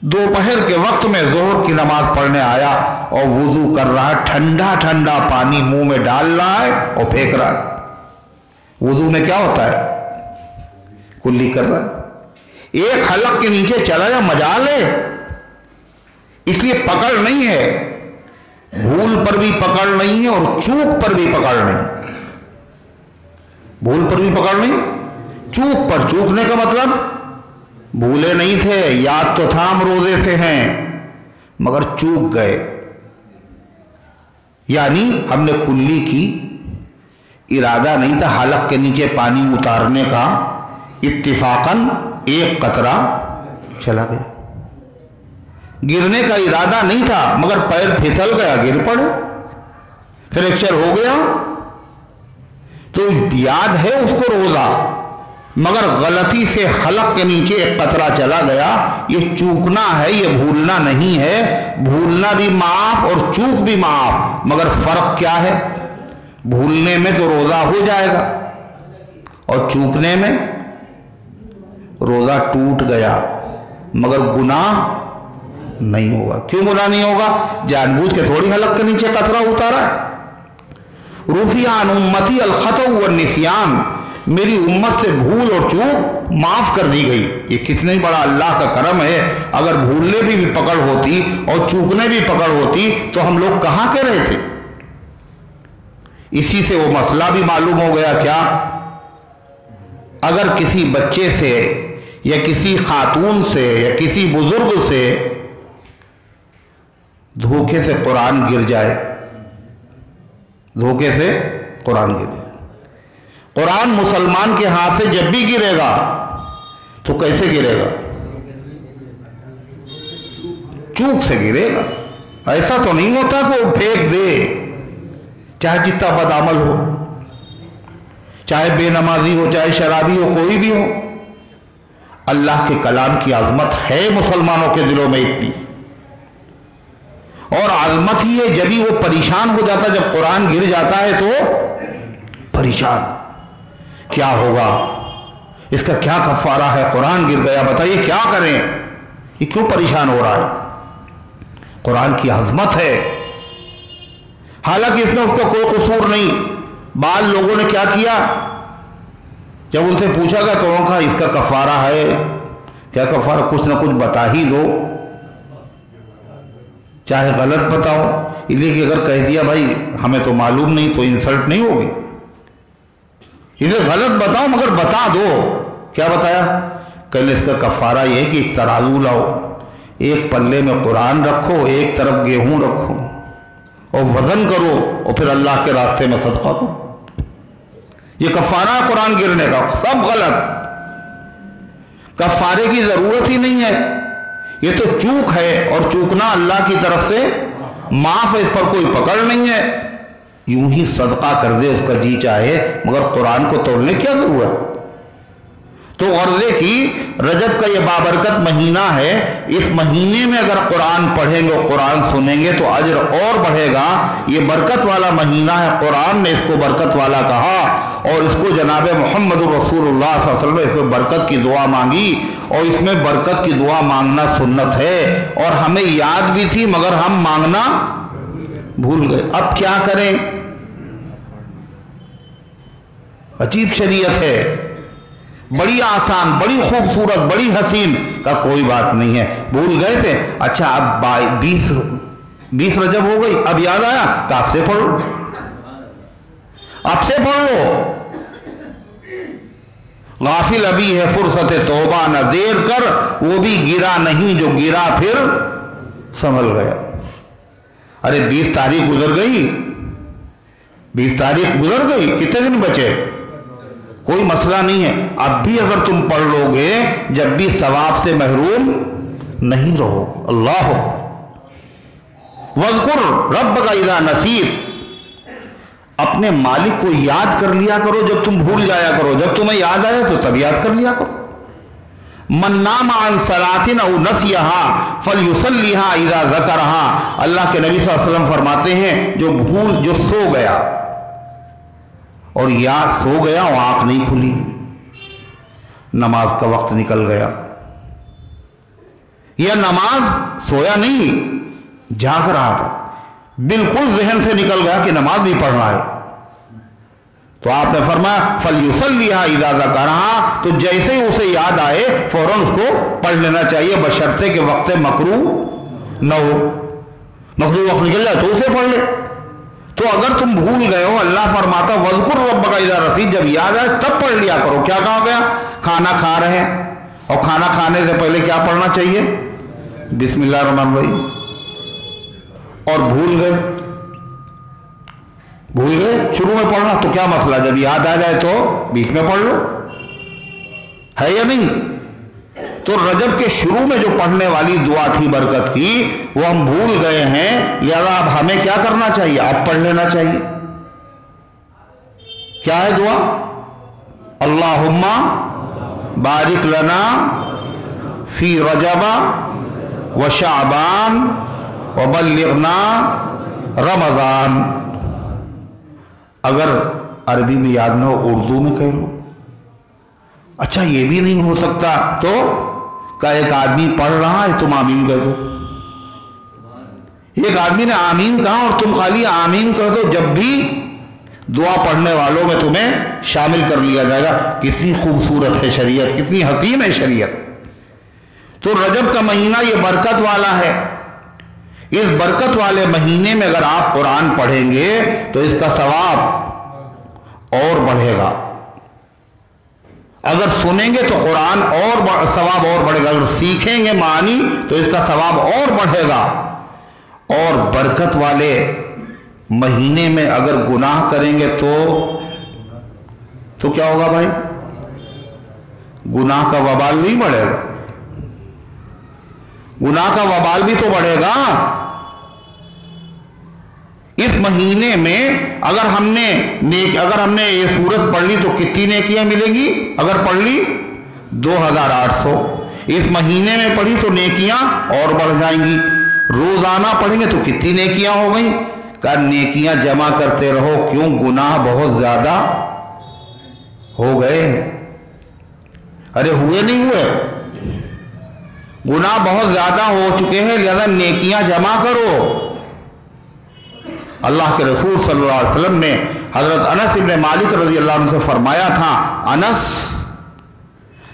دوپہر کے وقت میں زہر کی نماز پڑھنے آیا اور وضو کر رہا ہے، ٹھنڈا ٹھنڈا پانی منہ میں ڈال رہا ہے اور پھینک رہا ہے۔ وضو میں کیا ہوتا ہے؟ کلی کر رہا ہے۔ ایک حلق کے نیچے چلا جا مجال ہے اس لیے پکڑ نہیں ہے۔ بھول پر بھی پکڑ نہیں ہے اور چوک پر بھی پکڑ نہیں۔ بھول پر بھی پکڑ نہیں۔ چوک پر، چوکنے کا مطلب بھولے نہیں تھے، یاد تو تھا ہم روزے سے ہیں، مگر چوک گئے۔ یعنی ہم نے کلی کی ارادہ نہیں تھا حلق کے نیچے پانی اتارنے کا، اتفاقاً ایک قطرہ چلا گیا۔ گرنے کا ارادہ نہیں تھا، مگر پیر پھسل گیا، گر پڑے۔ فریکچر ہو گیا۔ تو یاد ہے اس کو روزہ؟ مگر غلطی سے حلق کے نیچے ایک قطرہ چلا گیا۔ یہ چوکنا ہے، یہ بھولنا نہیں ہے۔ بھولنا بھی معاف اور چوک بھی معاف، مگر فرق کیا ہے؟ بھولنے میں تو روزہ ہو جائے گا، اور چوکنے میں روزہ ٹوٹ گیا، مگر گناہ نہیں ہوگا۔ کیوں گناہ نہیں ہوگا؟ جان بوجھ کے تھوڑی حلق کے نیچے قطرہ اتارا ہے۔ روفیان امتی الخط والنسیان میری امت سے بھول اور چوک معاف کر دی گئی۔ یہ کتنے بڑا اللہ کا کرم ہے۔ اگر بھولنے بھی, بھی پکڑ ہوتی اور چوکنے بھی پکڑ ہوتی تو ہم لوگ کہاں کے رہے تھے؟ اسی سے وہ مسئلہ بھی معلوم ہو گیا۔ کیا؟ اگر کسی بچے سے یا کسی خاتون سے یا کسی بزرگ سے دھوکے سے قرآن گر جائے۔ دھوکے سے قرآن گر جائے۔ قرآن مسلمان کے ہاتھ سے جب بھی گرے گا تو کیسے گرے گا؟ چوک سے گرے گا۔ ایسا تو نہیں ہوتا کہ وہ پھینک دے۔ چاہے جتنا بدعمل ہو، چاہے بے نمازی ہو، چاہے شرابی ہو، کوئی بھی ہو۔ اللہ کے کلام کی عظمت ہے مسلمانوں کے دلوں میں اتنی۔ اور عظمت ہی ہے جب ہی وہ پریشان ہو جاتا جب قرآن گر جاتا ہے تو پریشان۔ کیا ہوگا؟ اس کا کیا کفارہ ہے؟ قرآن گر گیا، بتائیے کیا کریں؟ یہ کیوں پریشان ہو رہا ہے؟ قرآن کی عظمت ہے۔ حالانکہ اس میں اس کا کوئی قصور نہیں۔ بال لوگوں نے کیا کیا؟ جب ان سے پوچھا گیا تو کہا، اس کا کفارہ ہے۔ کیا کفارہ کچھ نہ کچھ بتا ہی دو۔ چاہے غلط بتاؤ۔ اس لیے کہ اگر کہہ دیا، بھائی، ہمیں تو معلوم نہیں، تو انسلٹ نہیں ہوگی۔ اسے غلط بتاؤ، مگر بتا دو۔ کیا بتایا؟ کل اس کا کفارہ یہ کہ ترازو لاؤ۔ ایک پلے میں قرآن رکھو، ایک طرف گیہوں رکھو۔ اور وزن کرو، اور پھر اللہ کے راستے میں صدقہ کرو۔ یہ کفارہ قرآن گرنے کا۔ سب غلط۔ کفارے کی ضرورت ہی نہیں ہے۔ یہ تو چوک ہے، اور چوکنا اللہ کی طرف سے معاف ہے، اس پر کوئی پکڑ نہیں ہے۔ یوں ہی صدقہ کر دے، اس کا جی چاہے، مگر قرآن کو توڑنے کیا ضرورت؟ تو غرضے کی رجب کا یہ بابرکت مہینہ ہے، اس مہینے میں اگر قرآن پڑھیں گے قرآن سنیں گے تو اجر اور بڑھے گا۔ یہ برکت والا مہینہ ہے قرآن نے اس کو برکت والا کہا، اور اس کو جناب محمد الرسول اللہ صلی اللہ علیہ وسلم اس میں برکت کی دعا مانگی، اور اس میں برکت کی دعا مانگنا سنت ہے۔ اور ہمیں یاد بھی تھی، مگر ہم مانگنا بھول گئے۔ اب کیا کریں؟ عجیب شریعت ہے۔ بڑی آسان، بڑی خوبصورت، بڑی حسین کا کوئی بات نہیں ہے۔ بھول گئے تھے؟ اچھا اب بیس بیس رجب ہو گئی۔ اب یاد آیا؟ کہ آپ سے پڑھ لو آپ سے پڑھ لو غافل ابھی ہے فرصت توبہ، نہ دیر کر، وہ بھی گرا نہیں، جو گرا پھر سنبھل گیا۔ ارے، بیس تاریخ گزر گئی۔ بیس تاریخ گزر گئی۔ کتنے دن بچے؟ کوئی مسئلہ نہیں ہے۔ اب بھی اگر تم پڑھ لو گے، جب بھی ثواب سے محروم نہیں رہو۔ اللہ وزقر رب کا ادا نصیب اپنے مالک کو یاد کر لیا کرو جب تم بھول جایا کرو۔ جب تمہیں یاد آیا تو تب یاد کر لیا کرو۔ منام عن سلاطن او نسیحا فل یوسلیہ ادا ذکر اللہ کے نبی صلی اللہ علیہ وسلم فرماتے ہیں، جو بھول، جو سو گیا۔ اور یا سو گیا اور آنکھ نہیں کھلی۔ نماز کا وقت نکل گیا۔ یا نماز سویا نہیں، جاگ رہا تھا۔ بالکل ذہن سے نکل گیا کہ نماز نہیں پڑھ رہا ہے۔ تو آپ نے فرمایا فل لیا اجازہ کر رہا تو جیسے ہی اسے یاد آئے، فوراً اس کو پڑھ لینا چاہیے، بشرطے کے وقت مکرو نہ ہو۔ مکرو وقت نکل جائے تو اسے پڑھ لے۔ تو اگر تم بھول گئے ہو، اللہ فرماتا وزقر رب کا ادا رسید جب یاد آئے تب پڑھ لیا کرو۔ کیا کہا گیا؟ کھانا کھا رہے ہیں۔ اور کھانا کھانے سے پہلے کیا پڑھنا چاہیے؟ بسم اللہ الرحمن الرحیم۔ اور بھول گئے؟ بھول گئے؟ شروع میں پڑھنا تو کیا مسئلہ؟ جب یاد آ جائے تو بیچ میں پڑھ لو۔ ہے یا نہیں؟ تو رجب کے شروع میں جو پڑھنے والی دعا تھی برکت کی، وہ ہم بھول گئے ہیں، لہذا اب ہمیں کیا کرنا چاہیے؟ اب پڑھ لینا چاہیے۔ کیا ہے دعا؟ اللہ بارک لنا فی رجب و شعبان و بلغنا رمضان۔ اگر عربی میں یاد نہ ہو، اردو میں کہہ لو۔ اچھا یہ بھی نہیں ہو سکتا۔ تو کا ایک آدمی پڑھ رہا ہے، تم آمین کر دو۔ ایک آدمی نے آمین کہا اور تم خالی آمین کر دو، جب بھی دعا پڑھنے والوں میں تمہیں شامل کر لیا جائے گا۔ کتنی خوبصورت ہے شریعت، کتنی حسین ہے شریعت۔ تو رجب کا مہینہ یہ برکت والا ہے۔ اس برکت والے مہینے میں اگر آپ قرآن پڑھیں گے تو اس کا ثواب اور بڑھے گا۔ اگر سنیں گے تو قرآن اور ثواب اور بڑھے گا، اگر سیکھیں گے معنی تو اس کا ثواب اور بڑھے گا۔ اور برکت والے مہینے میں اگر گناہ کریں گے تو تو کیا ہوگا بھائی؟ گناہ کا وبال نہیں بڑھے گا۔ گناہ کا وبال بھی تو بڑھے گا۔ ہم نے نیک اگر ہم نے یہ سورت پڑھ لی تو کتنی نیکیاں ملیں گی؟ اگر پڑھ لی، دو ہزار آٹھ سو۔ اس مہینے میں پڑھی تو نیکیاں اور بڑھ جائیں گی۔ روزانہ پڑھیں گے تو کتنی نیکیاں ہو گئیں۔ کہ نیکیاں جمع کرتے رہو، کیوں؟ گناہ بہت زیادہ ہو گئے ارے، ہوئے نہیں ہوئے؟ گناہ بہت زیادہ ہو چکے ہیں، لہذا نیکیاں جمع کرو۔ اللہ کے رسول صلی اللہ علیہ وسلم نے حضرت انس ابن مالک رضی اللہ عنہ سے فرمایا تھا، انس،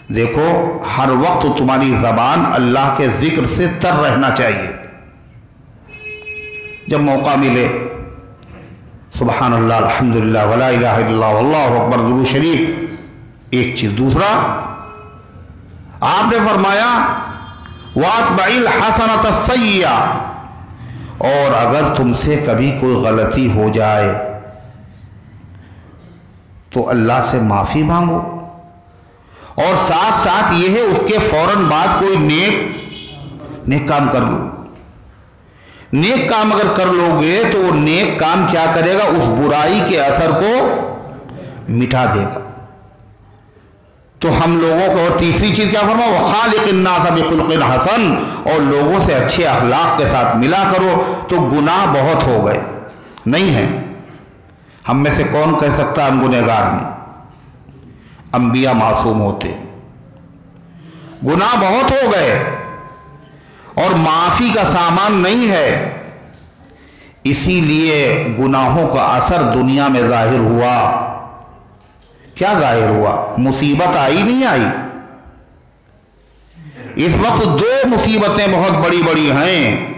دیکھو، ہر وقت تمہاری زبان اللہ کے ذکر سے تر رہنا چاہیے۔ جب موقع ملے سبحان اللہ الحمد للہ ولا الہ الا اللہ، واللہ اکبر درو شریف، ایک چیز دوسرا، آپ نے فرمایا، وَاتْبَعِ الْحَسَنَةَ السَّيِّئَةَ۔ اور اگر تم سے کبھی کوئی غلطی ہو جائے تو اللہ سے معافی مانگو۔ اور ساتھ ساتھ یہ ہے، اس کے فوراً بعد کوئی نیک نیک کام کر لو۔ نیک کام اگر کر لو گے تو وہ نیک کام کیا کرے گا؟ اس برائی کے اثر کو مٹا دے گا۔ تو ہم لوگوں کو اور تیسری چیز کیا فرما وہ خالق الناس بخلق حسن اور لوگوں سے اچھے اخلاق کے ساتھ ملا کرو تو گناہ بہت ہو گئے۔ نہیں ہے ہم میں سے کون کہہ سکتا ہم گنہگار نہیں انبیاء معصوم ہوتے۔ گناہ بہت ہو گئے۔ اور معافی کا سامان نہیں ہے۔ اسی لیے گناہوں کا اثر دنیا میں ظاہر ہوا۔ کیا ظاہر ہوا؟ مصیبت آئی نہیں آئی؟ اس وقت دو مصیبتیں بہت بڑی بڑی ہیں۔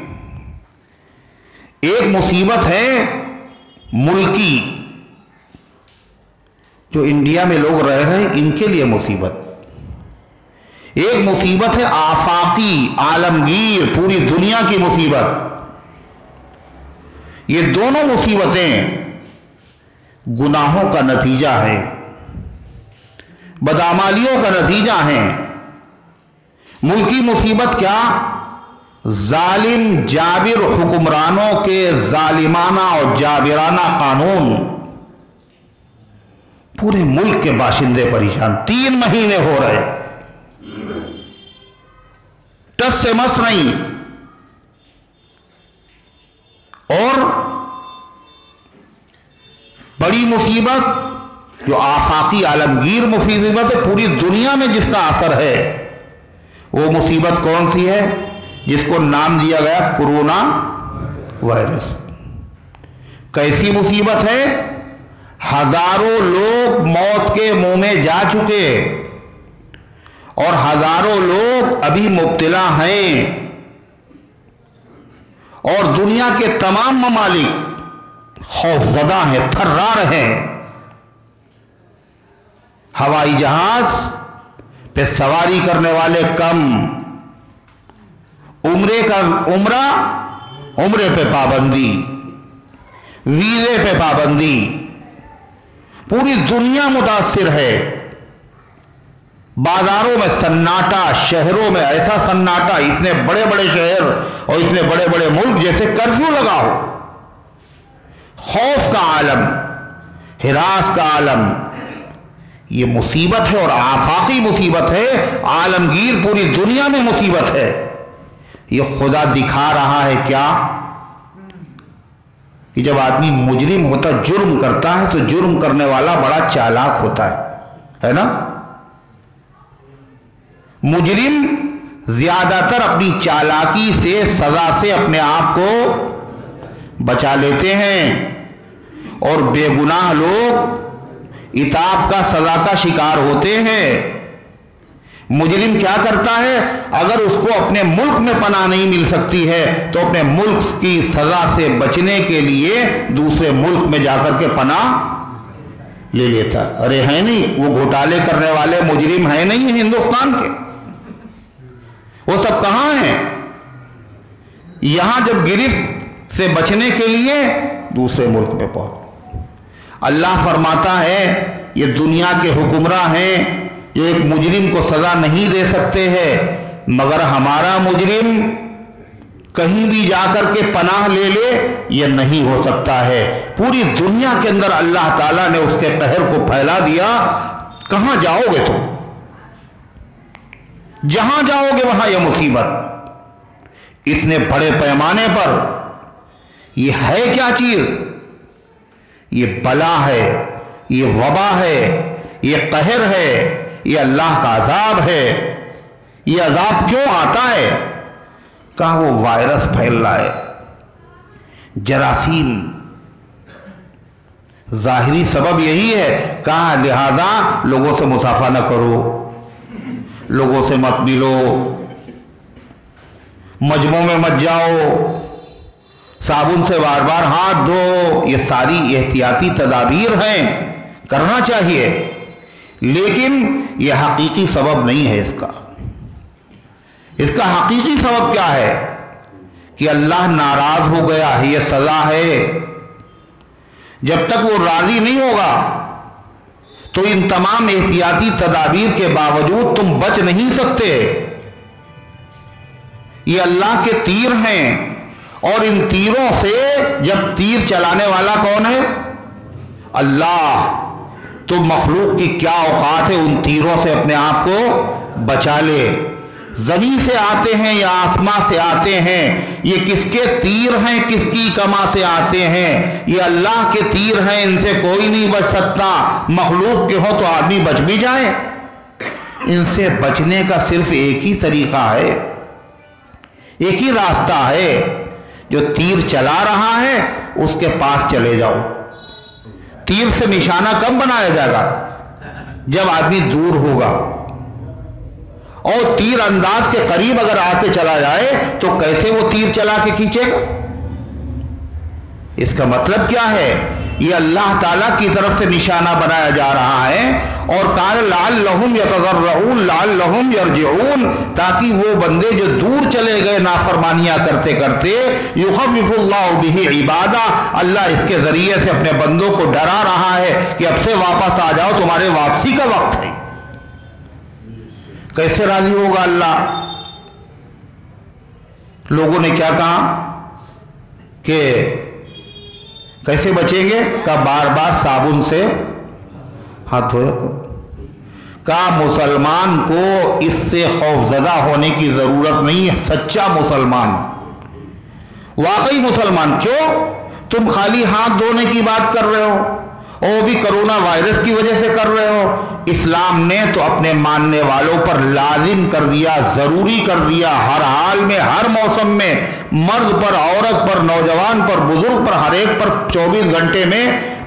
ایک مصیبت ہے ملکی، جو انڈیا میں لوگ رہ رہے ہیں، ان کے لیے مصیبت۔ ایک مصیبت ہے آفاقی، عالمگیر، پوری دنیا کی مصیبت۔ یہ دونوں مصیبتیں گناہوں کا نتیجہ ہے بدامالیوں کا نتیجہ ہیں۔ ملکی مصیبت کیا؟ ظالم جابر حکمرانوں کے ظالمانہ اور جابرانہ قانون۔ پورے ملک کے باشندے پریشان، تین مہینے ہو رہے۔ ٹس سے مس نہیں۔ اور بڑی مصیبت جو آفاقی عالمگیر مصیبت ہے، پوری دنیا میں جس کا اثر ہے، وہ مصیبت کون سی ہے؟ جس کو نام دیا گیا کرونا وائرس۔ کیسی مصیبت ہے؟ ہزاروں لوگ موت کے منہ میں جا چکے، اور ہزاروں لوگ ابھی مبتلا ہیں۔ اور دنیا کے تمام ممالک خوف زدہ ہیں تھرا رہے ہیں۔ ہوائی جہاز پہ سواری کرنے والے کم۔ عمرے کا عمرہ عمرے پہ پابندی۔ ویزے پہ پابندی۔ پوری دنیا متاثر ہے۔ بازاروں میں سناٹا، شہروں میں ایسا سناٹا، اتنے بڑے بڑے شہر اور اتنے بڑے بڑے ملک جیسے کرفیو لگا ہو۔ خوف کا عالم، ہراس کا عالم۔ یہ مصیبت ہے اور آفاقی مصیبت ہے، عالمگیر پوری دنیا میں مصیبت ہے۔ یہ خدا دکھا رہا ہے کیا؟ کہ جب آدمی مجرم ہوتا، جرم کرتا ہے تو جرم کرنے والا بڑا چالاک ہوتا ہے ہے نا؟ مجرم زیادہ تر اپنی چالاکی سے، سزا سے اپنے آپ کو بچا لیتے ہیں۔ اور بے گناہ لوگ اتاب کا سزا کا شکار ہوتے ہیں۔ مجرم کیا کرتا ہے؟ اگر اس کو اپنے ملک میں پناہ نہیں مل سکتی ہے، تو اپنے ملک کی سزا سے بچنے کے لیے دوسرے ملک میں جا کر کے پناہ لے لیتا۔ ارے ہے نہیں، وہ گھوٹالے کرنے والے مجرم ہیں نہیں ہندوستان کے۔ وہ سب کہاں ہیں؟ یہاں جب گرفت سے بچنے کے لیے دوسرے ملک میں پہنچ۔ اللہ فرماتا ہے، یہ دنیا کے حکمراں ہیں، جو ایک مجرم کو سزا نہیں دے سکتے ہیں، مگر ہمارا مجرم کہیں بھی جا کر کے پناہ لے لے، یہ نہیں ہو سکتا ہے۔ پوری دنیا کے اندر اللہ تعالیٰ نے اس کے قہر کو پھیلا دیا، کہاں جاؤ گے تم؟ جہاں جاؤ گے وہاں یہ مصیبت۔ اتنے بڑے پیمانے پر، یہ ہے کیا چیز؟ یہ بلا ہے، یہ وبا ہے، یہ قہر ہے، یہ اللہ کا عذاب ہے۔ یہ عذاب کیوں آتا ہے؟ کہا وہ وائرس پھیل رہا ہے؟ جراثیم۔ ظاہری سبب یہی ہے کہا لہذا لوگوں سے مسافہ نہ کرو، لوگوں سے مت ملو مجموع میں مت جاؤ۔ صابن سے بار بار ہاتھ دھو، یہ ساری احتیاطی تدابیر ہیں، کرنا چاہیے۔ لیکن یہ حقیقی سبب نہیں ہے اس کا۔ اس کا حقیقی سبب کیا ہے؟ کہ اللہ ناراض ہو گیا ہے یہ سزا ہے۔ جب تک وہ راضی نہیں ہوگا، تو ان تمام احتیاطی تدابیر کے باوجود تم بچ نہیں سکتے۔ یہ اللہ کے تیر ہیں۔ اور ان تیروں سے جب تیر چلانے والا کون ہے؟ اللہ۔ تو مخلوق کی کیا اوقات ہے؟ ان تیروں سے اپنے آپ کو بچا لے۔ زمین سے آتے ہیں یا آسما سے آتے ہیں؟ یہ کس کے تیر ہیں؟ کس کی کما سے آتے ہیں؟ یہ اللہ کے تیر ہیں، ان سے کوئی نہیں بچ سکتا۔ مخلوق کے ہو تو آدمی بچ بھی جائے۔ ان سے بچنے کا صرف ایک ہی طریقہ ہے۔ ایک ہی راستہ ہے۔ جو تیر چلا رہا ہے، اس کے پاس چلے جاؤ۔ تیر سے نشانہ کم بنایا جائے گا، جب آدمی دور ہوگا۔ اور تیر انداز کے قریب اگر آ کے چلا جائے، تو کیسے وہ تیر چلا کے کھینچے گا؟ اس کا مطلب کیا ہے؟ یہ اللہ تعالیٰ کی طرف سے نشانہ بنایا جا رہا ہے اور کال لال لہم یا لال لہم یرجعون، تاکہ وہ بندے جو دور چلے گئے نافرمانیاں کرتے کرتے یخفف اللہ بھی عبادہ، اللہ اس کے ذریعے سے اپنے بندوں کو ڈرا رہا ہے کہ اب سے واپس آ جاؤ، تمہارے واپسی کا وقت ہے۔ کیسے راضی ہوگا اللہ؟ لوگوں نے کیا کہا کہ کیسے بچیں گے؟ کہا بار بار صابن سے ہاتھ دھویا کہا مسلمان کو اس سے خوف زدہ ہونے کی ضرورت نہیں ہے، سچا مسلمان۔ واقعی مسلمان، کیوں؟ تم خالی ہاتھ دھونے کی بات کر رہے ہو۔ وہ بھی کرونا وائرس کی وجہ سے کر رہے ہو۔ اسلام نے تو اپنے ماننے والوں پر لازم کر دیا، ضروری کر دیا۔ ہر حال میں، ہر موسم میں، مرد پر، عورت پر، نوجوان پر، بزرگ پر، ہر ایک پر چوبیس گھنٹے میں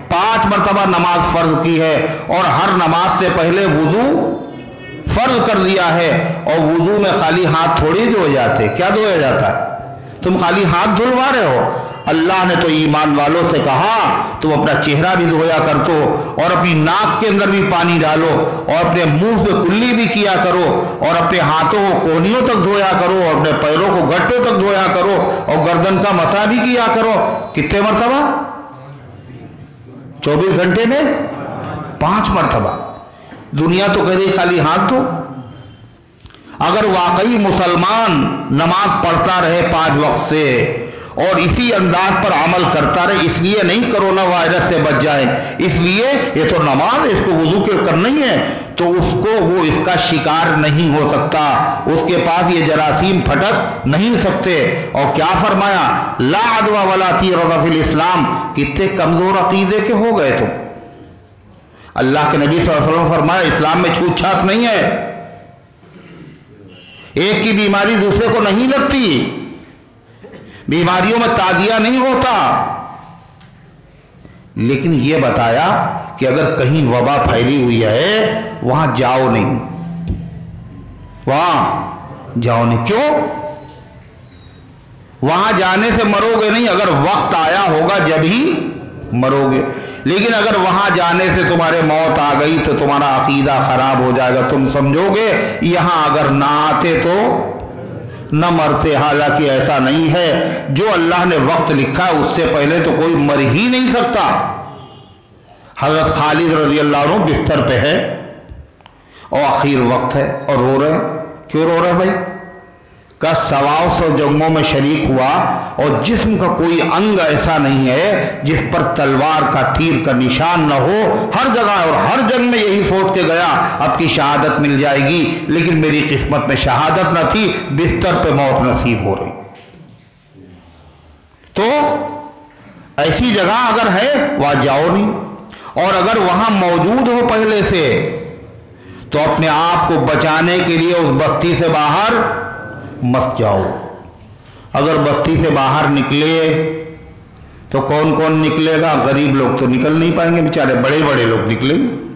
پانچ مرتبہ نماز فرض کی ہے۔ اور ہر نماز سے پہلے وضو فرض کر دیا ہے۔ اور وضو میں خالی ہاتھ تھوڑی دھوئے جاتے، کیا دھویا جاتا؟ ہے تم خالی ہاتھ دھلوا رہے ہو۔ اللہ نے تو ایمان والوں سے کہا، تم اپنا چہرہ بھی دھویا کر دو اور اپنی ناک کے اندر بھی پانی ڈالو اور اپنے منہ پہ کلی بھی کیا کرو اور اپنے ہاتھوں کو کونیوں تک دھویا کرو اور اپنے پیروں کو گٹوں تک دھویا کرو اور گردن کا مسا بھی کیا کرو۔ کتنے مرتبہ؟ چوبیس گھنٹے میں پانچ مرتبہ۔ دنیا تو کہہ رہی خالی ہاتھ دو اگر واقعی مسلمان نماز پڑھتا رہے پانچ وقت سے اور اسی انداز پر عمل کرتا رہے، اس لیے نہیں کرونا وائرس سے بچ جائے اس لیے یہ تو نماز اس کو وضو کے کرنا ہی ہے، تو اس کو وہ اس کا شکار نہیں ہو سکتا۔ اس کے پاس یہ جراثیم پھٹک نہیں سکتے۔ اور کیا فرمایا؟ لا عدوہ ولا تیر فی الاسلام۔ کتنے کمزور عقیدے کے ہو گئے تم۔ اللہ کے نبی صلی اللہ علیہ وسلم فرمایا، اسلام میں چھوٹ چھات نہیں ہے۔ ایک کی بیماری دوسرے کو نہیں لگتی۔ بیماریوں میں تازیہ نہیں ہوتا۔ لیکن یہ بتایا کہ اگر کہیں وبا پھیلی ہوئی ہے، وہاں جاؤ نہیں۔ وہاں جاؤ نہیں۔ کیوں؟ وہاں جانے سے مرو گے نہیں، اگر وقت آیا ہوگا جب ہی مرو گے لیکن اگر وہاں جانے سے تمہارے موت آ گئی تو تمہارا عقیدہ خراب ہو جائے گا۔ تم سمجھو گے، یہاں اگر نہ آتے تو نہ مرتے، حالانکہ ایسا نہیں ہے۔ جو اللہ نے وقت لکھا، اس سے پہلے تو کوئی مر ہی نہیں سکتا۔ حضرت خالد رضی اللہ عنہ بستر پہ ہے اور آخر وقت ہے اور رو رہے کیوں رو رہے بھائی؟ کا سواؤ سو جنگوں میں شریک ہوا اور جسم کا کوئی انگ ایسا نہیں ہے جس پر تلوار کا تیر کا نشان نہ ہو۔ ہر جگہ اور ہر جنگ میں یہی سوچ کے گیا، اب کی شہادت مل جائے گی۔ لیکن میری قسمت میں شہادت نہ تھی، بستر پہ موت نصیب ہو رہی۔ تو ایسی جگہ اگر ہے، وہاں جاؤ نہیں۔ اور اگر وہاں موجود ہو پہلے سے، تو اپنے آپ کو بچانے کے لیے اس بستی سے باہر مت جاؤ۔ اگر بستی سے باہر نکلے تو کون کون نکلے گا؟ غریب لوگ تو نکل نہیں پائیں گے، بیچارے بڑے بڑے لوگ نکلیں گے۔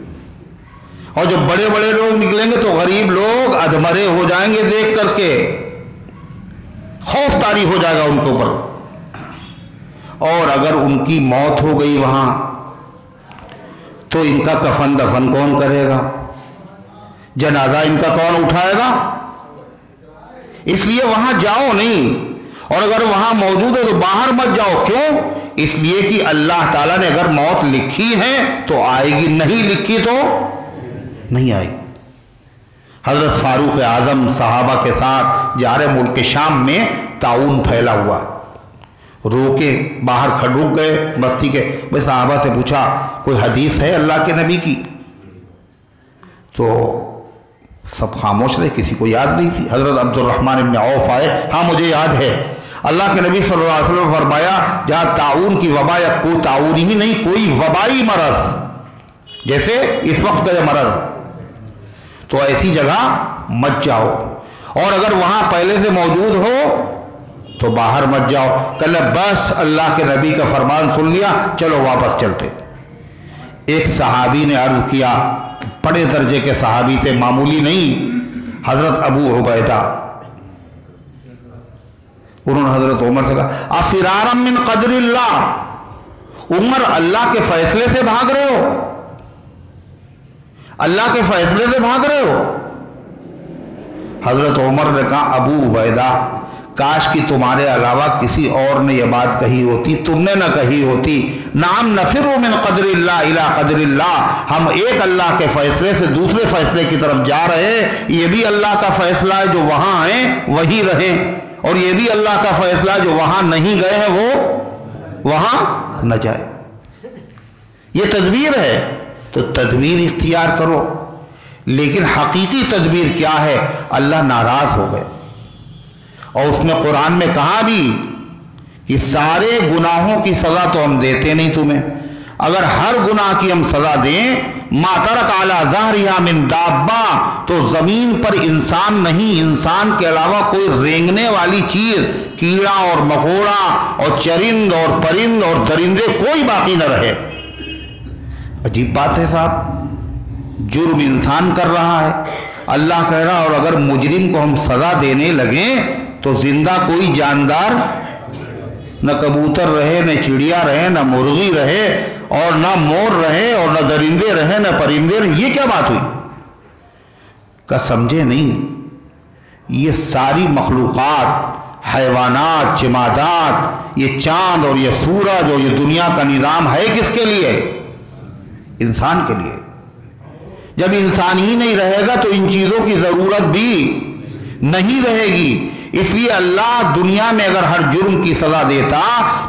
اور جب بڑے بڑے لوگ نکلیں گے تو غریب لوگ ادمرے ہو جائیں گے دیکھ کر کے۔ خوف تاری ہو جائے گا ان کے اوپر۔ اور اگر ان کی موت ہو گئی وہاں، تو ان کا کفن دفن کون کرے گا؟ جنازہ ان کا کون اٹھائے گا؟ اس لیے وہاں جاؤ نہیں۔ اور اگر وہاں موجود ہے تو باہر مت جاؤ۔ کیوں؟ اس لیے کہ اللہ تعالیٰ نے اگر موت لکھی ہے تو آئے گی۔ نہیں لکھی تو نہیں آئے گی۔ حضرت فاروق اعظم صحابہ کے ساتھ جا رہے ملک شام میں تعاون پھیلا ہوا۔ روکے باہر کھڑک گئے، بستی کے۔ بس صحابہ سے پوچھا، کوئی حدیث ہے اللہ کے نبی کی؟ تو سب خاموش رہے، کسی کو یاد نہیں تھی۔ حضرت عبد الرحمن ابن عوف آئے ہاں مجھے یاد ہے۔ اللہ کے نبی صلی اللہ علیہ وسلم فرمایا، جہاں تعاون کی وبا یا کوئی تعاون ہی نہیں، کوئی وبائی مرض۔ جیسے اس وقت کا یہ مرض۔ تو ایسی جگہ مت جاؤ۔ اور اگر وہاں پہلے سے موجود ہو، تو باہر مت جاؤ۔ کل بس اللہ کے نبی کا فرمان سن لیا، چلو واپس چلتے۔ ایک صحابی نے عرض کیا بڑے درجے کے صحابی تھے، معمولی نہیں۔ حضرت ابو عبیدہ۔ انہوں نے حضرت عمر سے کہا، افرارم من قدر اللہ۔ عمر اللہ کے فیصلے سے بھاگ رہے ہو۔ اللہ کے فیصلے سے بھاگ رہے ہو۔ حضرت عمر نے کہا، ابو عبیدہ۔ کاش کی تمہارے علاوہ کسی اور نے یہ بات کہی ہوتی، تم نے نہ کہی ہوتی۔ نام نفر من قدر اللہ الى قدر اللہ۔ ہم ایک اللہ کے فیصلے سے دوسرے فیصلے کی طرف جا رہے ہیں۔ یہ بھی اللہ کا فیصلہ ہے جو وہاں ہیں، وہی رہیں۔ اور یہ بھی اللہ کا فیصلہ جو وہاں نہیں گئے ہیں، وہ وہاں نہ جائے۔ یہ تدبیر ہے، تو تدبیر اختیار کرو۔ لیکن حقیقی تدبیر کیا ہے؟ اللہ ناراض ہو گئے۔ اور اس نے قرآن میں کہا بھی کہ سارے گناہوں کی سزا تو ہم دیتے نہیں تمہیں۔ اگر ہر گناہ کی ہم سزا دیں ماترک اعلیٰ ظاہریہ من دابا تو زمین پر انسان نہیں، انسان کے علاوہ کوئی رینگنے والی چیز، کیڑا اور مکوڑا اور چرند اور پرند اور درندے کوئی باقی نہ رہے۔ عجیب بات ہے صاحب، جرم انسان کر رہا ہے۔ اللہ کہہ رہا اور اگر مجرم کو ہم سزا دینے لگیں تو زندہ کوئی جاندار نہ کبوتر رہے، نہ چڑیا رہے، نہ مرغی رہے اور نہ مور رہے اور نہ درندے رہے، نہ پرندے رہے، یہ کیا بات ہوئی؟ کا سمجھے نہیں، یہ ساری مخلوقات، حیوانات، جمادات، یہ چاند اور یہ سورج اور یہ دنیا کا نظام ہے کس کے لیے؟ انسان کے لیے۔ جب انسان ہی نہیں رہے گا تو ان چیزوں کی ضرورت بھی نہیں رہے گی۔ اس لیے اللہ دنیا میں اگر ہر جرم کی سزا دیتا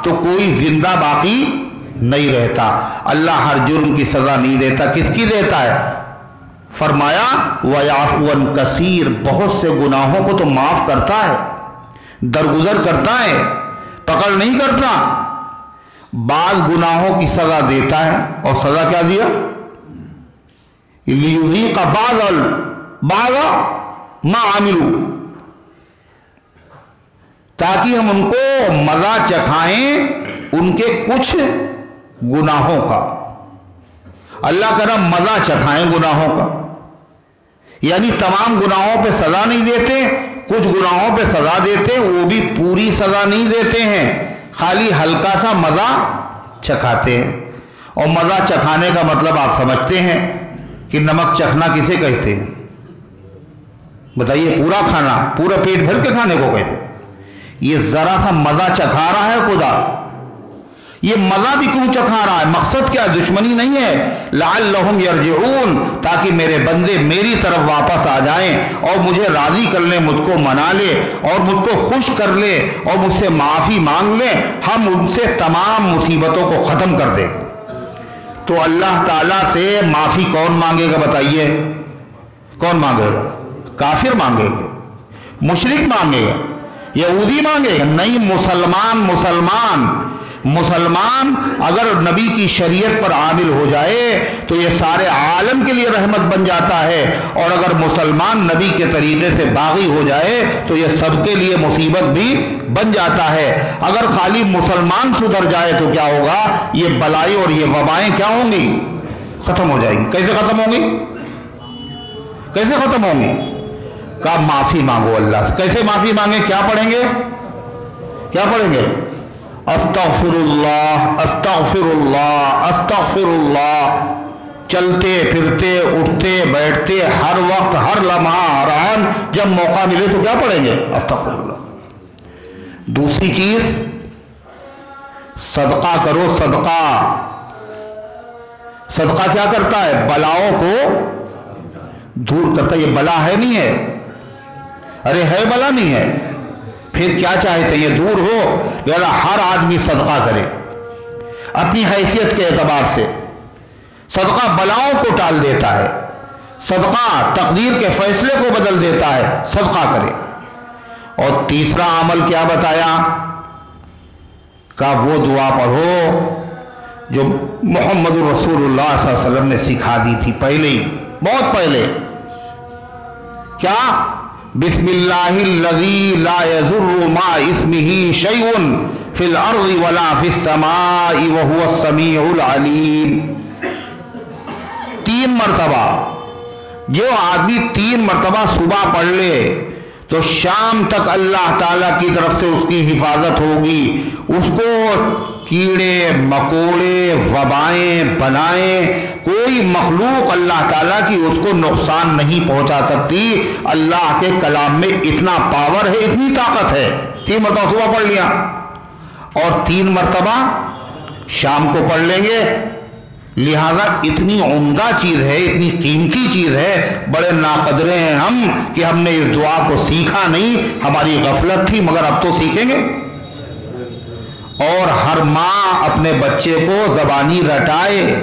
تو کوئی زندہ باقی نہیں رہتا۔ اللہ ہر جرم کی سزا نہیں دیتا۔ کس کی دیتا ہے؟ فرمایا وَيَعْفُوً کثیر بہت سے گناہوں کو تو معاف کرتا ہے، درگزر کرتا ہے، پکڑ نہیں کرتا۔ بعض گناہوں کی سزا دیتا ہے، اور سزا کیا دیا؟ کا بادل باغ ماں عاملو تاکہ ہم ان کو مزہ چکھائیں ان کے کچھ گناہوں کا۔ اللہ کرم مزہ چکھائیں گناہوں کا۔ یعنی تمام گناہوں پہ سزا نہیں دیتے، کچھ گناہوں پہ سزا دیتے، وہ بھی پوری سزا نہیں دیتے ہیں۔ خالی ہلکا سا مزہ چکھاتے ہیں۔ اور مزہ چکھانے کا مطلب آپ سمجھتے ہیں کہ نمک چکھنا کسے کہتے ہیں؟ بتائیے، پورا کھانا، پورا پیٹ بھر کے کھانے کو کہتے ہیں؟ یہ ذرا سا مزہ چکھا رہا ہے خدا۔ یہ مزہ بھی کیوں چکھا رہا ہے؟ مقصد کیا؟ دشمنی نہیں ہے۔ لعلہم یرجعون، تاکہ میرے بندے میری طرف واپس آ جائیں اور مجھے راضی کر لیں، مجھ کو منا لے اور مجھ کو خوش کر لے اور مجھ سے معافی مانگ لیں ہم ان سے تمام مصیبتوں کو ختم کر دیں۔ تو اللہ تعالیٰ سے معافی کون مانگے گا بتائیے؟ کون مانگے گا؟ کافر مانگے گا؟ مشرق مانگے گا؟ یہودی مانگے؟ گا نہیں، مسلمان مسلمان۔ مسلمان اگر نبی کی شریعت پر عامل ہو جائے تو یہ سارے عالم کے لیے رحمت بن جاتا ہے۔ اور اگر مسلمان نبی کے طریقے سے باغی ہو جائے تو یہ سب کے لیے مصیبت بھی بن جاتا ہے۔ اگر خالی مسلمان سدھر جائے تو کیا ہوگا؟ یہ بلائی اور یہ وبائیں کیا ہوں گی؟ ختم ہو جائیں گی۔ کیسے ختم ہوں گی؟ کیسے ختم ہوں گی؟ کہا معافی مانگو اللہ سے۔ کیسے معافی مانگے کیا پڑھیں گے؟ کیا پڑھیں گے؟ استغفر اللہ استغفر اللہ استغفر اللہ چلتے، پھرتے، اٹھتے، بیٹھتے، ہر وقت، ہر لمحہ، ہر جب موقع ملے تو کیا پڑھیں گے؟ استغفر اللہ دوسری چیز، صدقہ کرو، صدقہ۔ صدقہ کیا کرتا ہے؟ بلاؤں کو دور کرتا ہے۔ یہ بلا ہے نہیں ہے۔ ارے ہے بلا نہیں ہے۔ پھر کیا چاہتے یہ دور ہو۔ لہذا ہر آدمی صدقہ کرے۔ اپنی حیثیت کے اعتبار سے۔ صدقہ بلاؤں کو ٹال دیتا ہے۔ صدقہ تقدیر کے فیصلے کو بدل دیتا ہے۔ صدقہ کرے۔ اور تیسرا عمل کیا بتایا؟ کہ وہ دعا پڑھو جو محمد رسول اللہ صلی اللہ علیہ وسلم نے سکھا دی تھی پہلے ہی۔ بہت پہلے۔ کیا؟ بسم اللہ الذی لا يضر ما اسمه شیء فی الارض ولا فی السماء وهو السمیع العلیم۔ تین مرتبہ۔ جو آدمی تین مرتبہ صبح پڑھ لے، تو شام تک اللہ تعالیٰ کی طرف سے اس کی حفاظت ہوگی۔ اس کو کیڑے، مکوڑے، وبائیں، بلائیں، کوئی مخلوق اللہ تعالیٰ کی اس کو نقصان نہیں پہنچا سکتی۔ اللہ کے کلام میں اتنا پاور ہے، اتنی طاقت ہے۔ تین مرتبہ صبح پڑھ لیا۔ اور تین مرتبہ شام کو پڑھ لیں گے۔ لہذا اتنی عمدہ چیز ہے، اتنی قیمتی چیز ہے۔ بڑے ناقدرے ہیں ہم کہ ہم نے اس دعا کو سیکھا نہیں، ہماری غفلت تھی، مگر اب تو سیکھیں گے۔ اور ہر ماں اپنے بچے کو زبانی رٹائے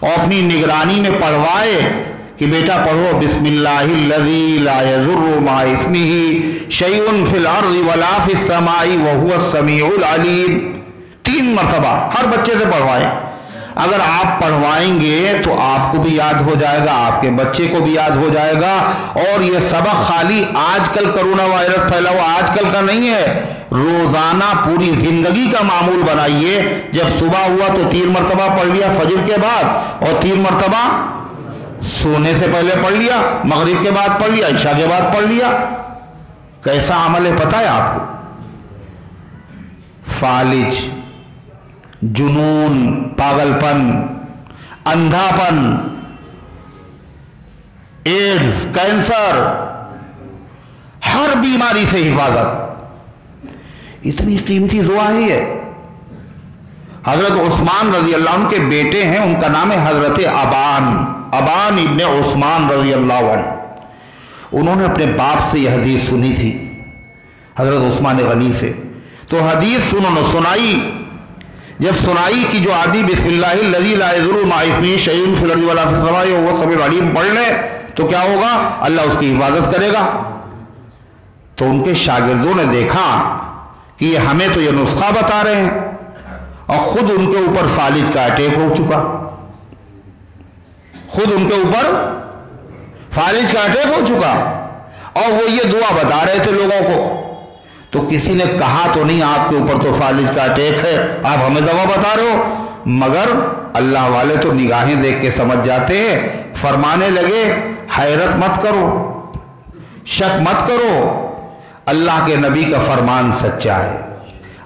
اور اپنی نگرانی میں پڑھوائے کہ بیٹا پڑھو، بسم اللہ الذی لا يضر ما اسمه شیء فی الارض ولا فی السماء وهو السمیع العلیم۔ تین مرتبہ ہر بچے سے پڑھوائے۔ اگر آپ پڑھوائیں گے تو آپ کو بھی یاد ہو جائے گا، آپ کے بچے کو بھی یاد ہو جائے گا۔ اور یہ سبق خالی آج کل کرونا وائرس پھیلا ہوا آج کل کا نہیں ہے۔ روزانہ پوری زندگی کا معمول بنائیے۔ جب صبح ہوا تو تین مرتبہ پڑھ لیا فجر کے بعد، اور تین مرتبہ سونے سے پہلے پڑھ لیا، مغرب کے بعد پڑھ لیا، عشاء کے بعد پڑھ لیا۔ کیسا عمل ہے پتہ ہے آپ کو؟ فالج، جنون پاگل پن اندھا پن ایڈز، کینسر، ہر بیماری سے حفاظت۔ اتنی قیمتی دعا ہی ہے۔ حضرت عثمان رضی اللہ عنہ کے بیٹے ہیں، ان کا نام ہے حضرت ابان ابان ابن عثمان رضی اللہ عنہ۔ انہوں نے اپنے باپ سے یہ حدیث سنی تھی، حضرت عثمان غنی سے۔ تو حدیث انہوں نے سنائی، جب سنائی کہ جو آدمی بسم اللہ الذی لا یضر ما اسمه شیء فی الارض ولا فی السماء وهو السمیع العلیم پڑھ لے، تو کیا ہوگا؟ اللہ اس کی حفاظت کرے گا۔ تو ان کے شاگردوں نے دیکھا کہ یہ ہمیں تو یہ نسخہ بتا رہے ہیں اور خود ان کے اوپر فالج کا اٹیک ہو چکا۔ خود ان کے اوپر فالج کا اٹیک ہو چکا۔ اور وہ یہ دعا بتا رہے تھے لوگوں کو۔ تو کسی نے کہا تو نہیں، آپ کے اوپر تو فالج کا اٹیک ہے، آپ ہمیں دوا بتا رہے ہو۔ مگر اللہ والے تو نگاہیں دیکھ کے سمجھ جاتے ہیں۔ فرمانے لگے، حیرت مت کرو، شک مت کرو۔ اللہ کے نبی کا فرمان سچا ہے۔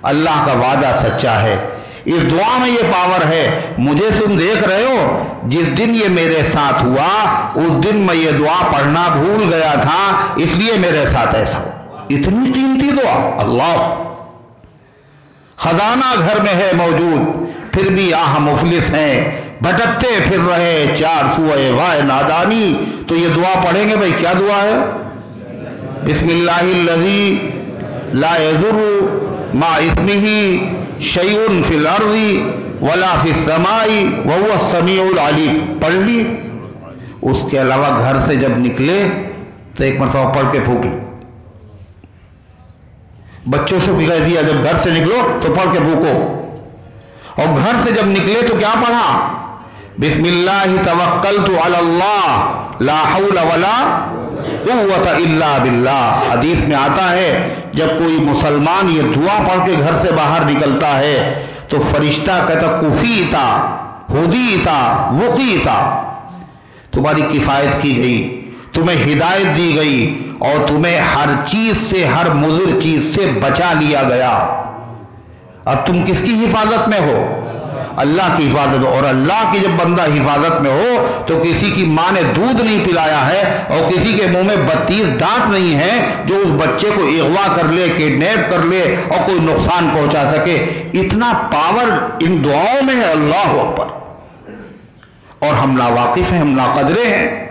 اللہ کا وعدہ سچا ہے۔ اس دعا میں یہ پاور ہے، مجھے تم دیکھ رہے ہو، جس دن یہ میرے ساتھ ہوا، اس دن میں یہ دعا پڑھنا بھول گیا تھا، اس لیے میرے ساتھ ایسا۔ ہو اتنی قیمتی دعا، اللہ۔ خزانہ گھر میں ہے موجود، پھر بھی آہ مفلس ہیں۔ بھٹکتے پھر رہے چار سوئے وائے نادانی۔ تو یہ دعا پڑھیں گے بھائی، کیا دعا ہے؟ بسم اللہ الذی لا يذر ما اسمه شیء فی الارض ولا فی السماء وهو السمیع العلیم۔ پڑھ لی۔ اس کے علاوہ گھر سے جب نکلے تو ایک مرتبہ پڑھ کے پھوک لی۔ بچوں سے بھی کہہ دیا، جب گھر سے نکلو تو پڑھ کے پھوکو اور گھر سے جب نکلے تو کیا پڑھا؟ بسم اللہ توکلت علی اللہ، لا حول ولا قوت الا باللہ۔ حدیث میں آتا ہے، جب کوئی مسلمان یہ دعا پڑھ کے گھر سے باہر نکلتا ہے، تو فرشتہ کہتا، کفیتا، ہدیتا، وقیتا۔ تمہاری کفایت کی گئی، تمہیں ہدایت دی گئی، اور تمہیں ہر چیز سے، ہر مضر چیز سے بچا لیا گیا۔ اب تم کس کی حفاظت میں ہو؟ اللہ کی حفاظت اور اللہ کی جب بندہ حفاظت میں ہو تو کسی کی ماں نے دودھ نہیں پلایا ہے اور کسی کے منہ میں بتیس دانت نہیں ہے جو اس بچے کو اغوا کر لے کڈنیپ کر لے اور کوئی نقصان پہنچا سکے۔ اتنا پاور ان دعاؤں میں ہے، اللہ اکبر۔ اور ہم نا واقف ہیں، ہم نا قدرے ہیں۔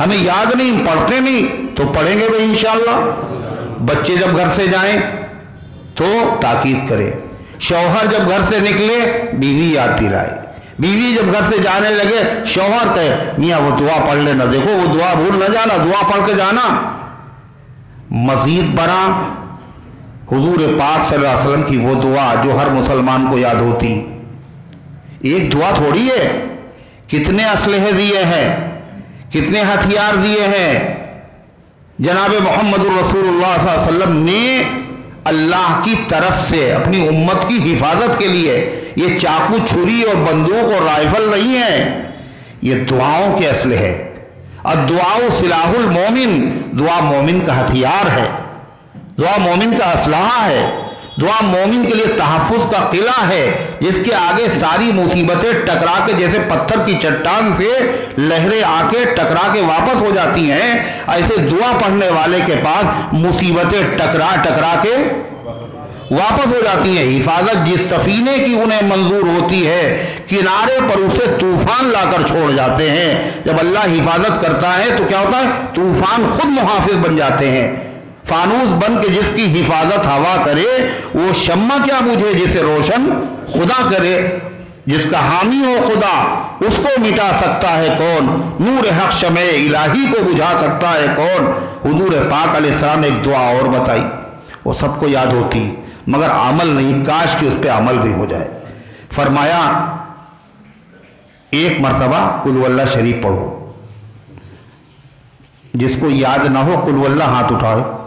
ہمیں یاد نہیں پڑھتے نہیں۔ تو پڑھیں گے بھائی انشاءاللہ۔ بچے جب گھر سے جائیں تو تاکید کرے شوہر جب گھر سے نکلے، بیوی یاد دلائے بیوی جب گھر سے جانے لگے، شوہر کہے، میاں وہ دعا پڑھ لینا دیکھو، وہ دعا بھول نہ جانا، دعا پڑھ کے جانا۔ مزید بڑا حضور پاک صلی اللہ علیہ وسلم کی وہ دعا جو ہر مسلمان کو یاد ہوتی۔ ایک دعا تھوڑی ہے، کتنے اسلحے دیے ہیں، کتنے ہتھیار دیے ہیں۔ جناب محمد الرسول اللہ صلی اللہ علیہ وسلم نے اللہ کی طرف سے، اپنی امت کی حفاظت کے لیے یہ چاقو چھری اور بندوق اور رائفل نہیں ہے یہ دعاؤں کے اسلحے اور دعا سلاح المومن، دعا مومن کا ہتھیار ہے۔ دعا مومن کا اسلحہ ہے۔ دعا مومن کے لیے تحفظ کا قلعہ ہے، جس کے آگے ساری مصیبتیں ٹکرا کے جیسے پتھر کی چٹان سے لہریں آ کے ٹکرا کے واپس ہو جاتی ہیں۔ ایسے دعا پڑھنے والے کے پاس مصیبتیں ٹکرا ٹکرا کے واپس ہو جاتی ہیں۔ حفاظت جس سفینے کی انہیں منظور ہوتی ہے، کنارے پر اسے طوفان لا کر چھوڑ جاتے ہیں۔ جب اللہ حفاظت کرتا ہے تو کیا ہوتا ہے؟ طوفان خود محافظ بن جاتے ہیں۔ فانوس بن کے جس کی حفاظت ہوا کرے، وہ شمع کیا بجھے جسے روشن خدا کرے، جس کا حامی ہو خدا، اس کو مٹا سکتا ہے کون؟ نور حق شمع الہی کو بجھا سکتا ہے کون؟ حضور پاک علیہ السلام نے ایک دعا اور بتائی۔ وہ سب کو یاد ہوتی، مگر عمل نہیں، کاش کہ اس پہ عمل بھی ہو جائے۔ فرمایا، ایک مرتبہ کل اللہ شریف پڑھو۔ جس کو یاد نہ ہو کل اللہ ہاتھ اٹھائے۔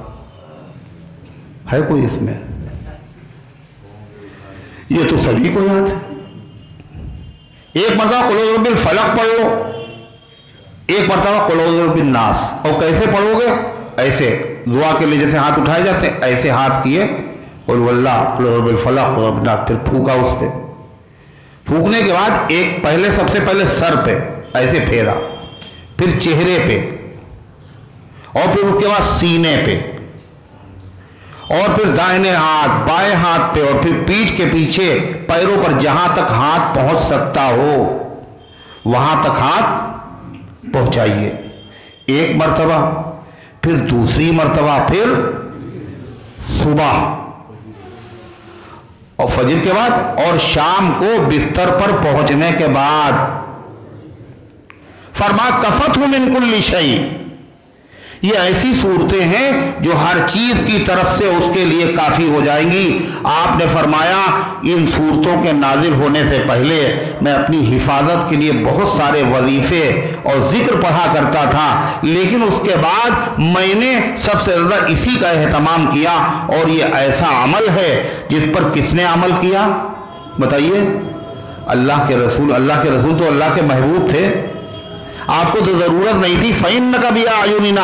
ہے کوئی اس میں؟ یہ تو سبھی کو یاد ہے۔ ایک مرتبہ کلوز رب الفلق پڑھ لو ایک مرتبہ کلوز رب الناس۔ اور کیسے پڑھو گے؟ ایسے دعا کے لیے جیسے ہاتھ اٹھائے جاتے ہیں، ایسے ہاتھ کیے۔ قلو اللہ کلوز رب الفلق رب الناس۔ پھر پھوکا اس پہ۔ پھونکنے کے بعد ایک پہلے سب سے پہلے سر پہ، ایسے پھیرا۔ پھر چہرے پہ۔ اور پھر اس کے بعد سینے پہ۔ اور پھر دائنے ہاتھ، بائیں ہاتھ پہ اور پھر پیٹ کے پیچھے پیروں پر جہاں تک ہاتھ پہنچ سکتا ہو، وہاں تک ہاتھ پہنچائیے۔ ایک مرتبہ، پھر دوسری مرتبہ، پھر صبح۔ اور فجر کے بعد اور شام کو بستر پر پہنچنے کے بعد۔ فرما کفت ہوں من کل شعی یہ ایسی صورتیں ہیں جو ہر چیز کی طرف سے اس کے لیے کافی ہو جائیں گی۔ آپ نے فرمایا، ان صورتوں کے نازل ہونے سے پہلے میں اپنی حفاظت کے لیے بہت سارے وظیفے اور ذکر پڑھا کرتا تھا، لیکن اس کے بعد میں نے سب سے زیادہ اسی کا اہتمام کیا اور یہ ایسا عمل ہے جس پر کس نے عمل کیا؟ بتائیے۔ اللہ کے رسول، اللہ کے رسول تو اللہ کے محبوب تھے۔ آپ کو تو ضرورت نہیں تھی۔ فین کا بھی آیونینا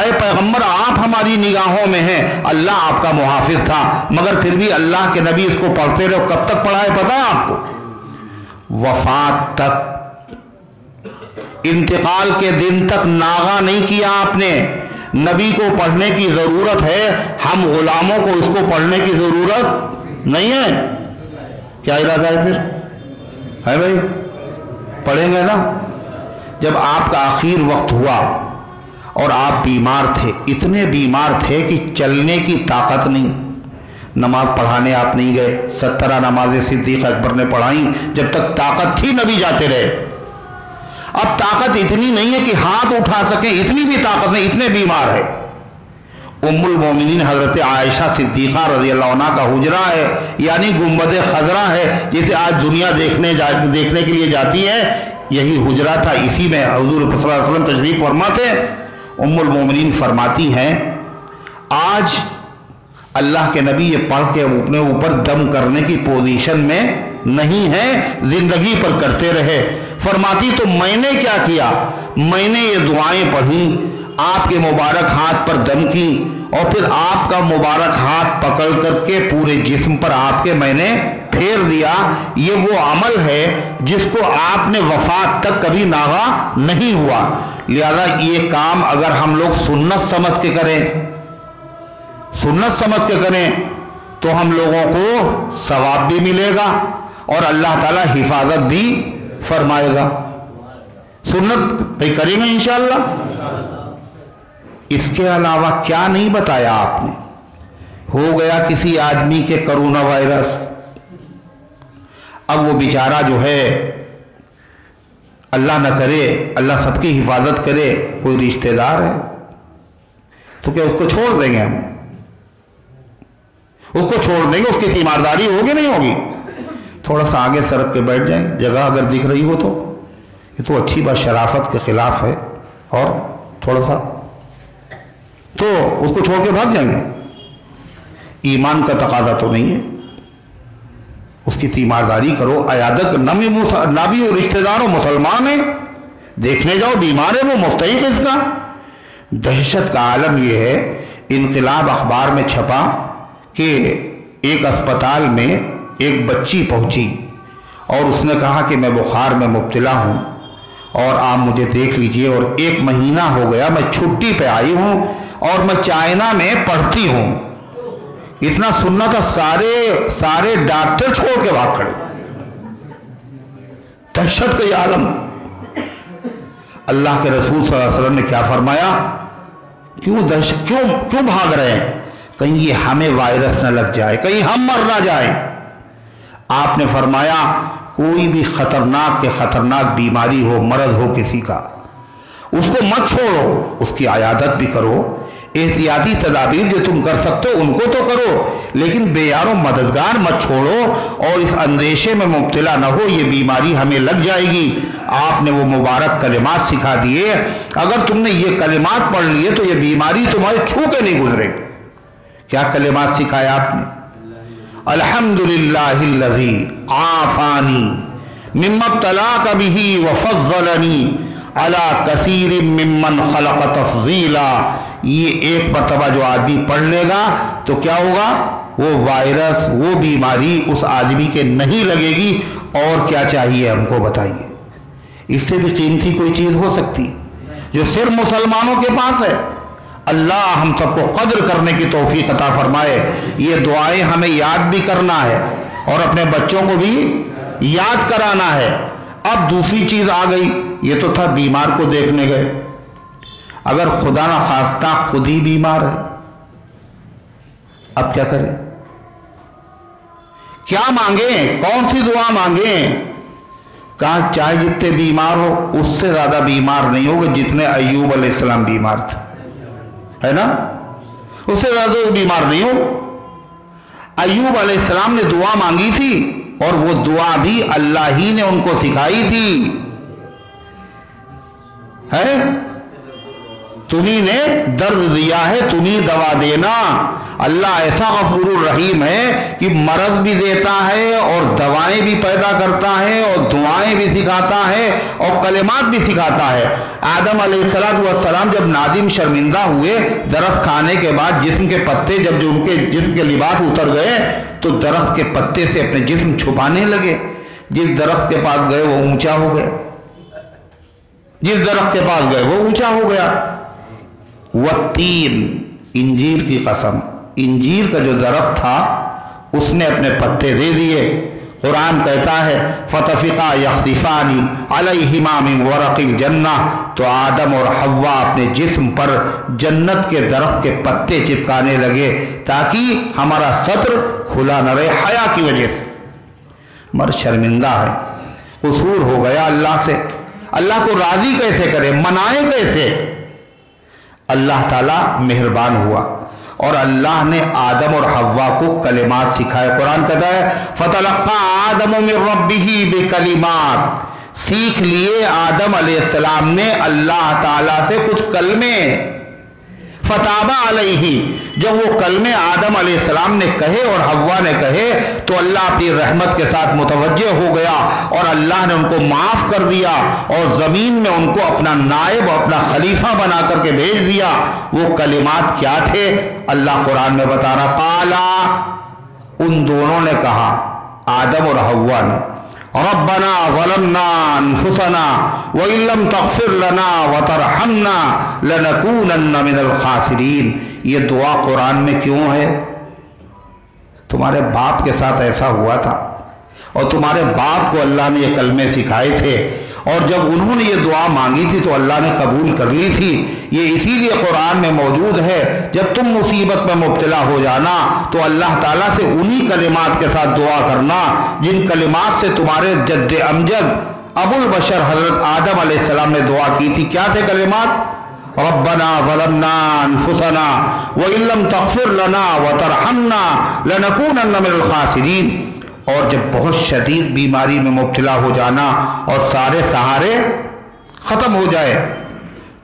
اے پیغمبر، آپ ہماری نگاہوں میں ہیں۔ اللہ آپ کا محافظ تھا، مگر پھر بھی اللہ کے نبی اس کو پڑھتے رہو کب تک پڑھائے پتا ہے آپ کو؟ وفات تک۔ انتقال کے دن تک ناغا نہیں کیا آپ نے۔ نبی کو پڑھنے کی ضرورت ہے۔ ہم غلاموں کو اس کو پڑھنے کی ضرورت نہیں ہے۔ کیا ارادہ ہے پھر؟ ہے بھائی، پڑھیں گے نا۔ جب آپ کا آخر وقت ہوا اور آپ بیمار تھے، اتنے بیمار تھے کہ چلنے کی طاقت نہیں۔ نماز پڑھانے آپ نہیں گئے، سترہ نماز صدیق اکبر نے پڑھائیں، جب تک طاقت تھی نبی جاتے رہے۔ اب طاقت اتنی نہیں ہے کہ ہاتھ اٹھا سکیں، اتنی بھی طاقت نہیں، اتنے بیمار ہے ام المومنین حضرت عائشہ صدیقہ رضی اللہ عنہ کا حجرہ ہے یعنی گنبد خضرہ ہے، جسے آج دنیا دیکھنے جا دیکھنے کے لیے جاتی ہے۔ یہی حجرہ تھا، اسی میں حضور صلی اللہ علیہ وسلم تشریف فرماتے ام المومنین فرماتی ہیں، آج اللہ کے نبی یہ پڑھ کے اپنے اوپر دم کرنے کی پوزیشن میں نہیں ہے، زندگی پر کرتے رہے۔ فرماتی تو میں نے کیا کیا؟ میں نے یہ دعائیں پڑھی۔ آپ کے مبارک ہاتھ پر دم کی اور پھر آپ کا مبارک ہاتھ پکڑ کر کے پورے جسم پر آپ کے میں نے پھیر دیا، یہ وہ عمل ہے جس کو آپ نے وفات تک کبھی ناغا نہیں ہوا۔ لہذا یہ کام اگر ہم لوگ سنت سمجھ کے کریں، سنت سمجھ کے کریں تو ہم لوگوں کو ثواب بھی ملے گا اور اللہ تعالی حفاظت بھی فرمائے گا۔ سنت کریں گے انشاءاللہ؟ اس کے علاوہ کیا نہیں بتایا آپ نے؟ ہو گیا کسی آدمی کے کرونا وائرس۔ اب وہ بیچارہ جو ہے، اللہ نہ کرے، اللہ سب کی حفاظت کرے، کوئی رشتہ دار ہے۔ تو کیا اس کو چھوڑ دیں گے ہم؟ اس کو چھوڑ دیں گے، اس کی تیمارداری ہوگی نہیں ہوگی؟ تھوڑا سا آگے سڑک کے بیٹھ جائیں، جگہ اگر دکھ رہی ہو تو۔ یہ تو اچھی بات، شرافت کے خلاف ہے۔ اور تھوڑا سا تو اس کو چھوڑ کے بھاگ جائیں گے۔ ایمان کا تقاضا تو نہیں ہے۔ اس کی تیمارداری کرو۔ عیادت نہ بھی وہ رشتہ دار ہو مسلمان ہے دیکھنے جاؤ، بیمار ہے وہ، مستحق اس کا۔ دہشت کا عالم یہ ہے، انقلاب اخبار میں چھپا کہ ایک اسپتال میں ایک بچی پہنچی اور اس نے کہا کہ میں بخار میں مبتلا ہوں اور آپ مجھے دیکھ لیجیے اور ایک مہینہ ہو گیا، میں چھٹی پہ آئی ہوں۔ اور میں چائنا میں پڑھتی ہوں۔ اتنا سننا تھا، سارے سارے ڈاکٹر چھوڑ کے بھاگ کھڑے۔ دہشت کا یہ عالم۔ اللہ کے رسول صلی اللہ علیہ وسلم نے کیا فرمایا؟ کیوں دہشت، کیوں کیوں بھاگ رہے ہیں؟ کہیں یہ ہمیں وائرس نہ لگ جائے، کہیں ہم مر نہ جائیں۔ آپ نے فرمایا، کوئی بھی خطرناک کے خطرناک بیماری ہو، مرض ہو کسی کا، اس کو مت چھوڑو، اس کی عیادت بھی کرو۔ احتیاطی تدابیر جو تم کر سکتے ہو، ان کو تو کرو، لیکن بے یارو مددگار مت چھوڑو اور اس اندیشے میں مبتلا نہ ہو، یہ بیماری ہمیں لگ جائے گی۔ آپ نے وہ مبارک کلمات سکھا دیے۔ اگر تم نے یہ کلمات پڑھ لیے تو یہ بیماری تمہارے چھو کے نہیں گزرے گی۔ کیا کلمات سکھایا آپ نے؟ الحمد للہ آفانی ممت طلاق بھی وفضلنی علا کثیر ممن خلق تفضیلا۔ یہ ایک مرتبہ جو آدمی پڑھ لے گا تو کیا ہوگا؟ وہ وائرس، وہ بیماری اس آدمی کے نہیں لگے گی اور کیا چاہیے ہم کو بتائیے؟ اس سے بھی قیمتی کوئی چیز ہو سکتی جو صرف مسلمانوں کے پاس ہے۔ اللہ ہم سب کو قدر کرنے کی توفیق عطا فرمائے۔ یہ دعائیں ہمیں یاد بھی کرنا ہے اور اپنے بچوں کو بھی یاد کرانا ہے۔ اب دوسری چیز آ گئی، یہ تو تھا بیمار کو دیکھنے گئے۔ اگر خدا نہ خواستہ خود ہی بیمار ہے، اب کیا کریں؟ کیا مانگیں؟ کون سی دعا مانگیں؟ کہا، چاہے جتنے بیمار ہو، اس سے زیادہ بیمار نہیں ہوگا جتنے ایوب علیہ السلام بیمار تھے۔ ہے نا؟ اس سے زیادہ بیمار نہیں ہو ایوب علیہ السلام نے دعا مانگی تھی اور وہ دعا بھی اللہ ہی نے ان کو سکھائی تھی۔ ہے؟ تمہیں نے درد دیا ہے تمہیں دوا دینا۔ اللہ ایسا غفور الرحیم ہے کہ مرض بھی دیتا ہے اور دوائیں بھی پیدا کرتا ہے اور دعائیں بھی سکھاتا ہے اور کلمات بھی سکھاتا ہے۔ آدم علیہ السلام جب نادم شرمندہ ہوئے درخت کھانے کے بعد، جسم کے پتے جب جو ان کے جسم کے لباس اتر گئے، تو درخت کے پتے سے اپنے جسم چھپانے لگے۔ جس درخت کے پاس گئے، وہ اونچا ہو گیا۔ جس درخت کے پاس گئے، وہ اونچا ہو گیا۔ وہ تین انجیر کی قسم۔ انجیر کا جو درخت تھا، اس نے اپنے پتے دے دیے۔ قرآن کہتا ہے فتفقہ یخفانی علیہما من ورق الجنہ تو آدم اور حوا اپنے جسم پر جنت کے درخت کے پتے چپکانے لگے، تاکہ ہمارا سطر کھلا نہ رہے حیا کی وجہ سے۔ مر شرمندہ ہے۔ قصور ہو گیا اللہ سے۔ اللہ کو راضی کیسے کرے؟ منائے کیسے؟ اللہ تعالیٰ مہربان ہوا۔ اور اللہ نے آدم اور حوا کو کلمات سکھائے۔ قرآن کہتا ہے فتح آدم ربی بے کلیمات سیکھ لیے آدم علیہ السلام نے اللہ تعالیٰ سے کچھ کلمے۔ فتابہ علیہ جب وہ کلمے آدم علیہ السلام نے کہے اور حوا نے کہے، تو اللہ اپنی رحمت کے ساتھ متوجہ ہو گیا اور اللہ نے ان کو معاف کر دیا اور زمین میں ان کو اپنا نائب اور اپنا خلیفہ بنا کر کے بھیج دیا۔ وہ کلمات کیا تھے؟ اللہ قرآن میں بتا رہا کالا ان دونوں نے کہا، آدم اور حوا نے۔ ربنا ظلمنا انفسنا وان لم تغفر لنا وترحمنا لنكونن من الخاسرین یہ دعا قرآن میں کیوں ہے؟ تمہارے باپ کے ساتھ ایسا ہوا تھا اور تمہارے باپ کو اللہ نے یہ کلمے سکھائے تھے۔ اور جب انہوں نے یہ دعا مانگی تھی تو اللہ نے قبول کر لی تھی۔ یہ اسی لیے قرآن میں موجود ہے، جب تم مصیبت میں مبتلا ہو جانا تو اللہ تعالیٰ سے انہی کلمات کے ساتھ دعا کرنا جن کلمات سے تمہارے جد امجد ابو البشر حضرت آدم علیہ السلام نے دعا کی تھی۔ کیا تھے کلمات؟ ربنا ظلمنا انفسنا وَإِن لَمْ تَغْفِرْ لَنَا وَتَرْحَمْنَا لَنَكُونَنَّ مِنَ الْخَاسِرِينَ اور جب بہت شدید بیماری میں مبتلا ہو جانا اور سارے سہارے ختم ہو جائے،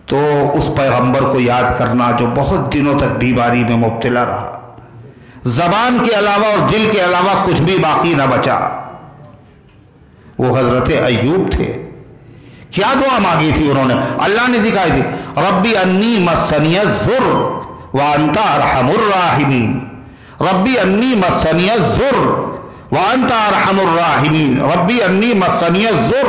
تو اس پیغمبر کو یاد کرنا جو بہت دنوں تک بیماری میں مبتلا رہا۔ زبان کے علاوہ اور دل کے علاوہ کچھ بھی باقی نہ بچا۔ وہ حضرت ایوب تھے۔ کیا دعا مانگی تھی انہوں نے؟ اللہ نے سکھائی تھی، ربی انی مسنیت ذر وانتا رحم الراحمین۔ ربی انی مسنیت ذر وانتا رحم الراحمین. ربی انی مسنی الزر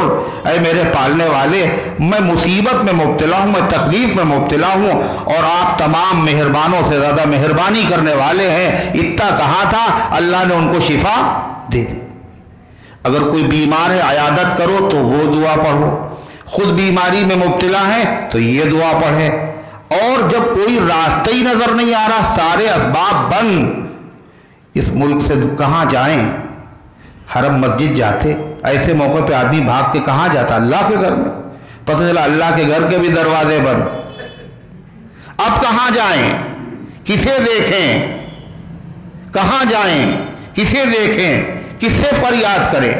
اے میرے پالنے والے، میں مصیبت میں مبتلا ہوں، میں تکلیف میں مبتلا ہوں اور آپ تمام مہربانوں سے زیادہ مہربانی کرنے والے ہیں۔ اتنا کہا تھا، اللہ نے ان کو شفا دے دی۔ اگر کوئی بیمار ہے، عیادت کرو تو وہ دعا پڑھو۔ خود بیماری میں مبتلا ہے تو یہ دعا پڑھے اور جب کوئی راستہ ہی نظر نہیں آ رہا، سارے اسباب بند۔ اس ملک سے کہاں جائیں؟ حرم مسجد جاتے، ایسے موقع پہ آدمی بھاگ کے کہاں جاتا؟ اللہ کے گھر میں۔ پتہ چلا اللہ کے گھر کے بھی دروازے بند۔ اب کہاں جائیں؟ کسے دیکھیں۔ کہاں جائیں؟ کسے دیکھیں۔ کس سے فریاد کریں؟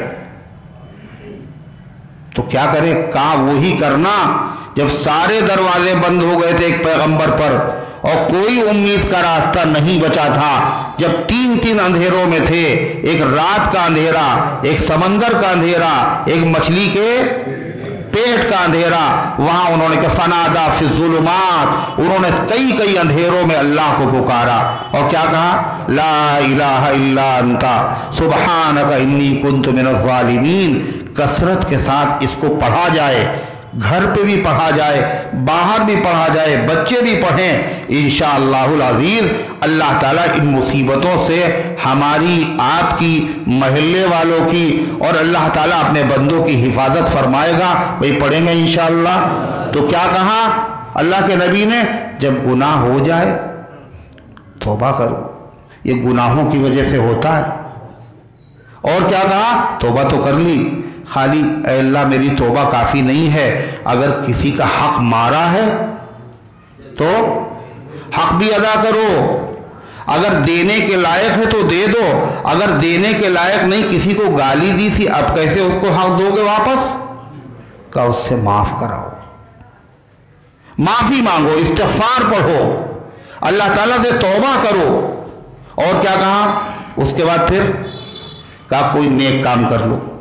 تو کیا کرے کہاں وہی کرنا؟ جب سارے دروازے بند ہو گئے تھے ایک پیغمبر پر اور کوئی امید کا راستہ نہیں بچا تھا۔ جب تین تین اندھیروں میں تھے، ایک رات کا اندھیرا، ایک سمندر کا اندھیرا، ایک مچھلی کے پیٹ کا اندھیرا، وہاں انہوں نے کہ فنادا فی الظلمات انہوں نے کئی کئی اندھیروں میں اللہ کو پکارا۔ اور کیا کہا؟ لا الہ الا انتا سبحانک، انی کنت من الظالمین کثرت کے ساتھ اس کو پڑھا جائے۔ گھر پہ بھی پڑھا جائے، باہر بھی پڑھا جائے، بچے بھی پڑھیں، انشاءاللہ العزیز اللہ تعالیٰ ان مصیبتوں سے ہماری، آپ کی، محلے والوں کی اور اللہ تعالیٰ اپنے بندوں کی حفاظت فرمائے گا۔ بھئی پڑھیں گے انشاءاللہ۔ تو کیا کہا؟ اللہ کے نبی نے، جب گناہ ہو جائے، توبہ کرو۔ یہ گناہوں کی وجہ سے ہوتا ہے۔ اور کیا کہا؟ توبہ تو کر لی۔ خالی اے اللہ میری توبہ کافی نہیں ہے، اگر کسی کا حق مارا ہے تو حق بھی ادا کرو۔ اگر دینے کے لائق ہے تو دے دو۔ اگر دینے کے لائق نہیں، کسی کو گالی دی تھی، اب کیسے اس کو حق دو گے واپس؟ کا اس سے معاف کراؤ۔ معافی مانگو، استغفار پڑھو۔ اللہ تعالیٰ سے توبہ کرو۔ اور کیا کہا؟ اس کے بعد پھر کہا، کوئی نیک کام کر لو۔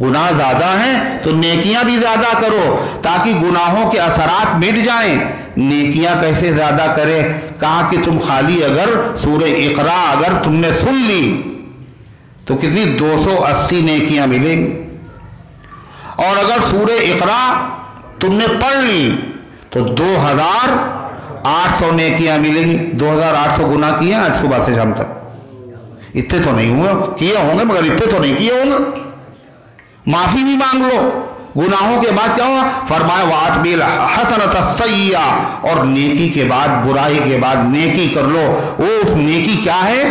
گناہ زیادہ ہیں تو نیکیاں بھی زیادہ کرو تاکہ گناہوں کے اثرات مٹ جائیں۔ نیکیاں کیسے زیادہ کرے کہا کہ تم خالی اگر سورہ اقرا اگر تم نے سن لی تو کتنی دو سو اسی نیکیاں ملیں گی۔ اور اگر سورہ اقرا تم نے پڑھ لی تو دو ہزار آٹھ سو نیکیاں ملیں گی۔ دو ہزار آٹھ سو گناہ کیے آج صبح سے شام تک۔ اتنے تو نہیں ہوئے ہوں گے مگر اتنے تو نہیں کیے ہوں گے۔ معافی بھی مانگ لو۔ گناہوں کے بعد کیا ہوا؟ فرمایا وات بیل حسنت سیاح اور نیکی کے بعد، برائی کے بعد نیکی کر لو۔ وہ اس نیکی کیا ہے؟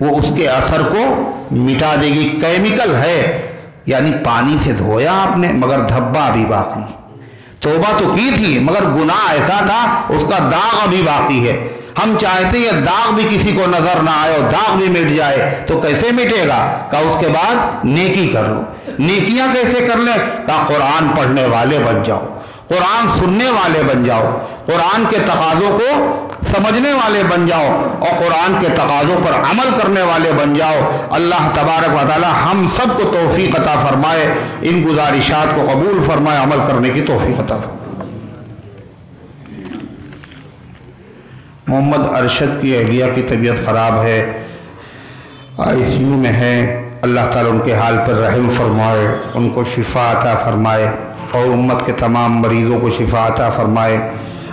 وہ اس کے اثر کو مٹا دے گی۔ کیمیکل ہے یعنی پانی سے دھویا آپ نے، مگر دھبا بھی باقی۔ توبہ تو کی تھی، مگر گناہ ایسا تھا، اس کا داغ ابھی باقی ہے۔ ہم چاہتے ہیں داغ بھی کسی کو نظر نہ آئے اور داغ بھی مٹ جائے، تو کیسے مٹے گا؟ کہا، اس کے بعد نیکی کر لو۔ نیکیاں کیسے کر لیں؟ کہا، قرآن پڑھنے والے بن جاؤ۔ قرآن سننے والے بن جاؤ۔ قرآن کے تقاضوں کو سمجھنے والے بن جاؤ اور قرآن کے تقاضوں پر عمل کرنے والے بن جاؤ۔ اللہ تبارک و تعالی ہم سب کو توفیق عطا فرمائے، ان گزارشات کو قبول فرمائے، عمل کرنے کی توفیق عطا فرمائے۔ محمد ارشد کی اہلیہ کی طبیعت خراب ہے۔ آئی سی یو میں ہے اللہ تعالیٰ ان کے حال پر رحم فرمائے، ان کو شفا عطا فرمائے اور امت کے تمام مریضوں کو شفا عطا فرمائے۔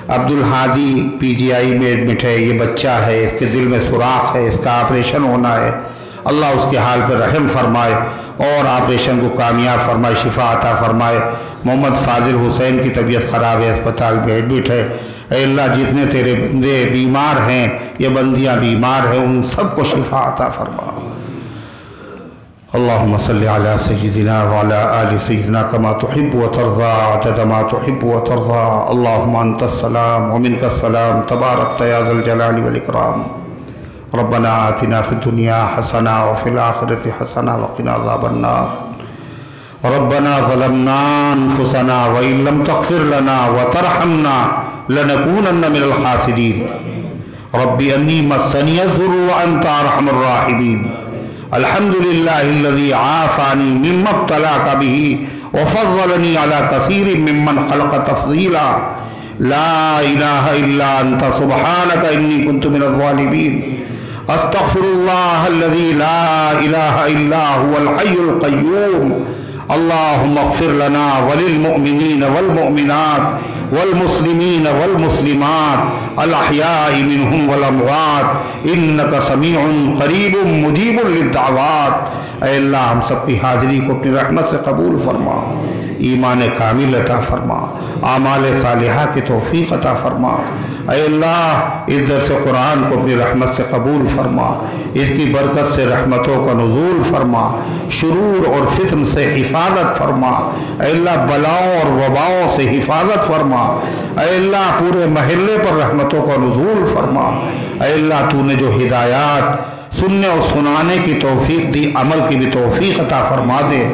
عبدالحادی پی جی آئی میں ایڈمٹ ہے، یہ بچہ ہے، اس کے دل میں سوراخ ہے، اس کا آپریشن ہونا ہے۔ اللہ اس کے حال پر رحم فرمائے اور آپریشن کو کامیاب فرمائے، شفا عطا فرمائے۔ محمد فاضل حسین کی طبیعت خراب ہے، اسپتال میں ایڈمٹ ہے۔ اے اللہ، جتنے تیرے بندے بیمار ہیں، یہ بندیاں بیمار ہیں، ان سب کو شفا عطا فرما۔ اللهم علیہ على سيدنا وعلى آل سیدنا کما تحب وترضى عدد ما تحب و ترضا اللہم أنت السلام ومنك السلام تبارک يا الجلال والاکرام۔ ربنا آتنا فی الدنیا حسنا و فی وفي حسنا و قنا عذاب النار۔ ربنا ظلمنا انفسنا وان لم تغفر لنا وترحمنا لنكونن من الخاسرين. ربي اني مسني الضر وانت ارحم الراحمين. الحمد لله الذي عافاني مما ابتلاك به وفضلني على كثير ممن خلق تفضيلا. لا اله الا انت سبحانك اني كنت من الظالمين. استغفر الله الذي لا اله الا هو الحي القيوم. اللهم اغفر لنا وللمؤمنين والمؤمنات والمسلمين والمسلمات، الأحياء منهم والأموات، إنك سميع قریب مجیب للدعوات۔ اے اللہ، ہم سب کی حاضری کو اپنی رحمت سے قبول فرما۔ ایمان کامل عطا فرما، اعمال صالحہ کی توفیق عطا فرما۔ اے اللہ، اس درس قرآن کو اپنی رحمت سے قبول فرما، اس کی برکت سے رحمتوں کا نزول فرما، شرور اور فتن سے حفاظت فرما۔ اے اللہ، بلاؤں اور وباؤں سے حفاظت فرما۔ اے اللہ، پورے محلے پر رحمتوں کا نزول فرما۔ اے اللہ، تو نے جو ہدایات سننے اور سنانے کی توفیق دی، عمل کی بھی توفیق عطا فرما دے۔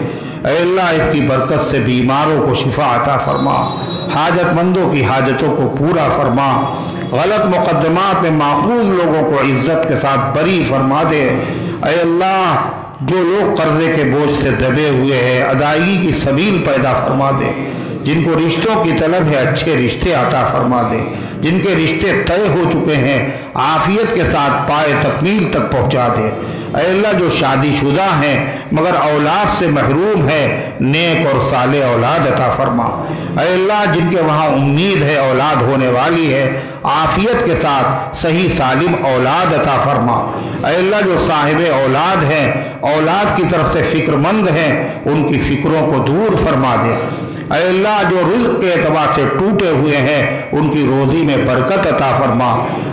اے اللہ، اس کی برکت سے بیماروں کو شفا عطا فرما حاجت مندوں کی حاجتوں کو پورا فرما۔ غلط مقدمات میں ماخوذ لوگوں کو عزت کے ساتھ بری فرما دے۔ اے اللہ، جو لوگ قرضے کے بوجھ سے دبے ہوئے ہیں، ادائیگی کی سبیل پیدا فرما دے۔ جن کو رشتوں کی طلب ہے، اچھے رشتے عطا فرما دے۔ جن کے رشتے طے ہو چکے ہیں آفیت کے ساتھ پائے تکمیل تک پہنچا دے۔ اے اللہ، جو شادی شدہ ہیں، مگر اولاد سے محروم ہے، نیک اور صالح اولاد عطا فرما۔ اے اللہ، جن کے وہاں امید ہے، اولاد ہونے والی ہے آفیت کے ساتھ صحیح سالم اولاد عطا فرما۔ اے اللہ، جو صاحب اولاد ہیں، اولاد کی طرف سے فکر مند ہیں، ان کی فکروں کو دور فرما دے۔ اے اللہ جو رزق کے اعتبار سے ٹوٹے ہوئے ہیں، ان کی روزی میں برکت عطا فرما۔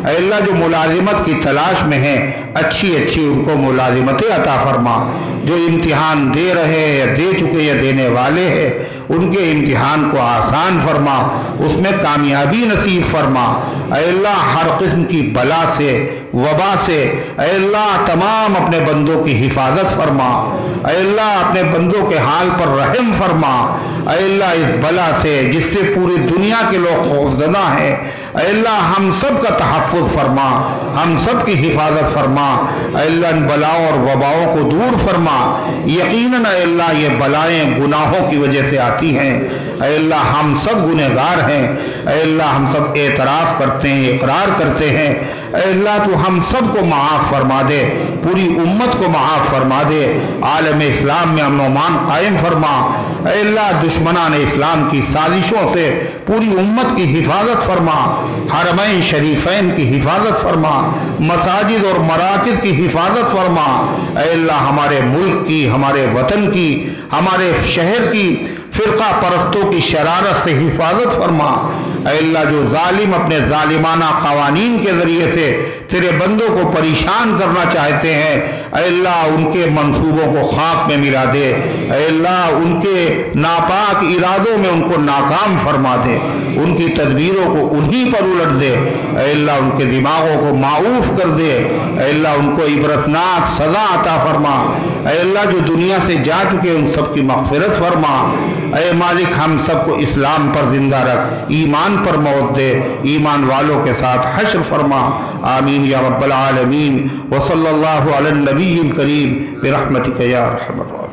اے اللہ جو ملازمت کی تلاش میں ہیں، اچھی اچھی ان کو ملازمتیں عطا فرما۔ جو امتحان دے رہے یا دے چکے یا دینے والے ہیں، ان کے امتحان کو آسان فرما، اس میں کامیابی نصیب فرما۔ اے اللہ ہر قسم کی بلا سے وبا سے، اے اللہ تمام اپنے بندوں کی حفاظت فرما۔ اے اللہ اپنے بندوں کے حال پر رحم فرما۔ اے اللہ اس بلا سے جس سے پوری دنیا کے لوگ خوفزدہ ہیں۔ اے اللہ ہم سب کا تحفظ فرما، ہم سب کی حفاظت فرما۔ اے اللہ ان بلاؤں اور وباؤں کو دور فرما۔ یقیناً اے اللہ یہ بلائیں گناہوں کی وجہ سے آتی ہیں۔ اے اللہ ہم سب گنہگار ہیں۔ اے اللہ ہم سب اعتراف کرتے ہیں، اقرار کرتے ہیں۔ اے اللہ تو ہم سب کو معاف فرما دے، پوری امت کو معاف فرما دے۔ عالم اسلام میں امن و مان قائم فرما۔ اے اللہ دشمنان اسلام کی سازشوں سے پوری امت کی حفاظت فرما۔ حرمین شریفین کی حفاظت فرما، مساجد اور مراکز کی حفاظت فرما۔ اے اللہ، ہمارے ملک کی، ہمارے وطن کی، ہمارے شہر کی فرقہ پرستوں کی شرارت سے حفاظت فرما۔ اے اللہ جو ظالم اپنے ظالمانہ قوانین کے ذریعے سے تیرے بندوں کو پریشان کرنا چاہتے ہیں، اے اللہ ان کے منصوبوں کو خاک میں ملا دے۔ اے اللہ ان کے ناپاک ارادوں میں ان کو ناکام فرما دے۔ ان کی تدبیروں کو انہی پر الٹ دے۔ اے اللہ ان کے دماغوں کو معروف کر دے۔ اے اللہ ان کو عبرتناک سزا عطا فرما۔ اے اللہ جو دنیا سے جا چکے ان سب کی مغفرت فرما۔ اے مالک، ہم سب کو اسلام پر زندہ رکھ، ایمان پر موت دے، ایمان والوں کے ساتھ حشر فرما، آمین یا رب العالمین۔ وصلی اللہ علی النبی الکریم، برحمتک یا رحم الرحیم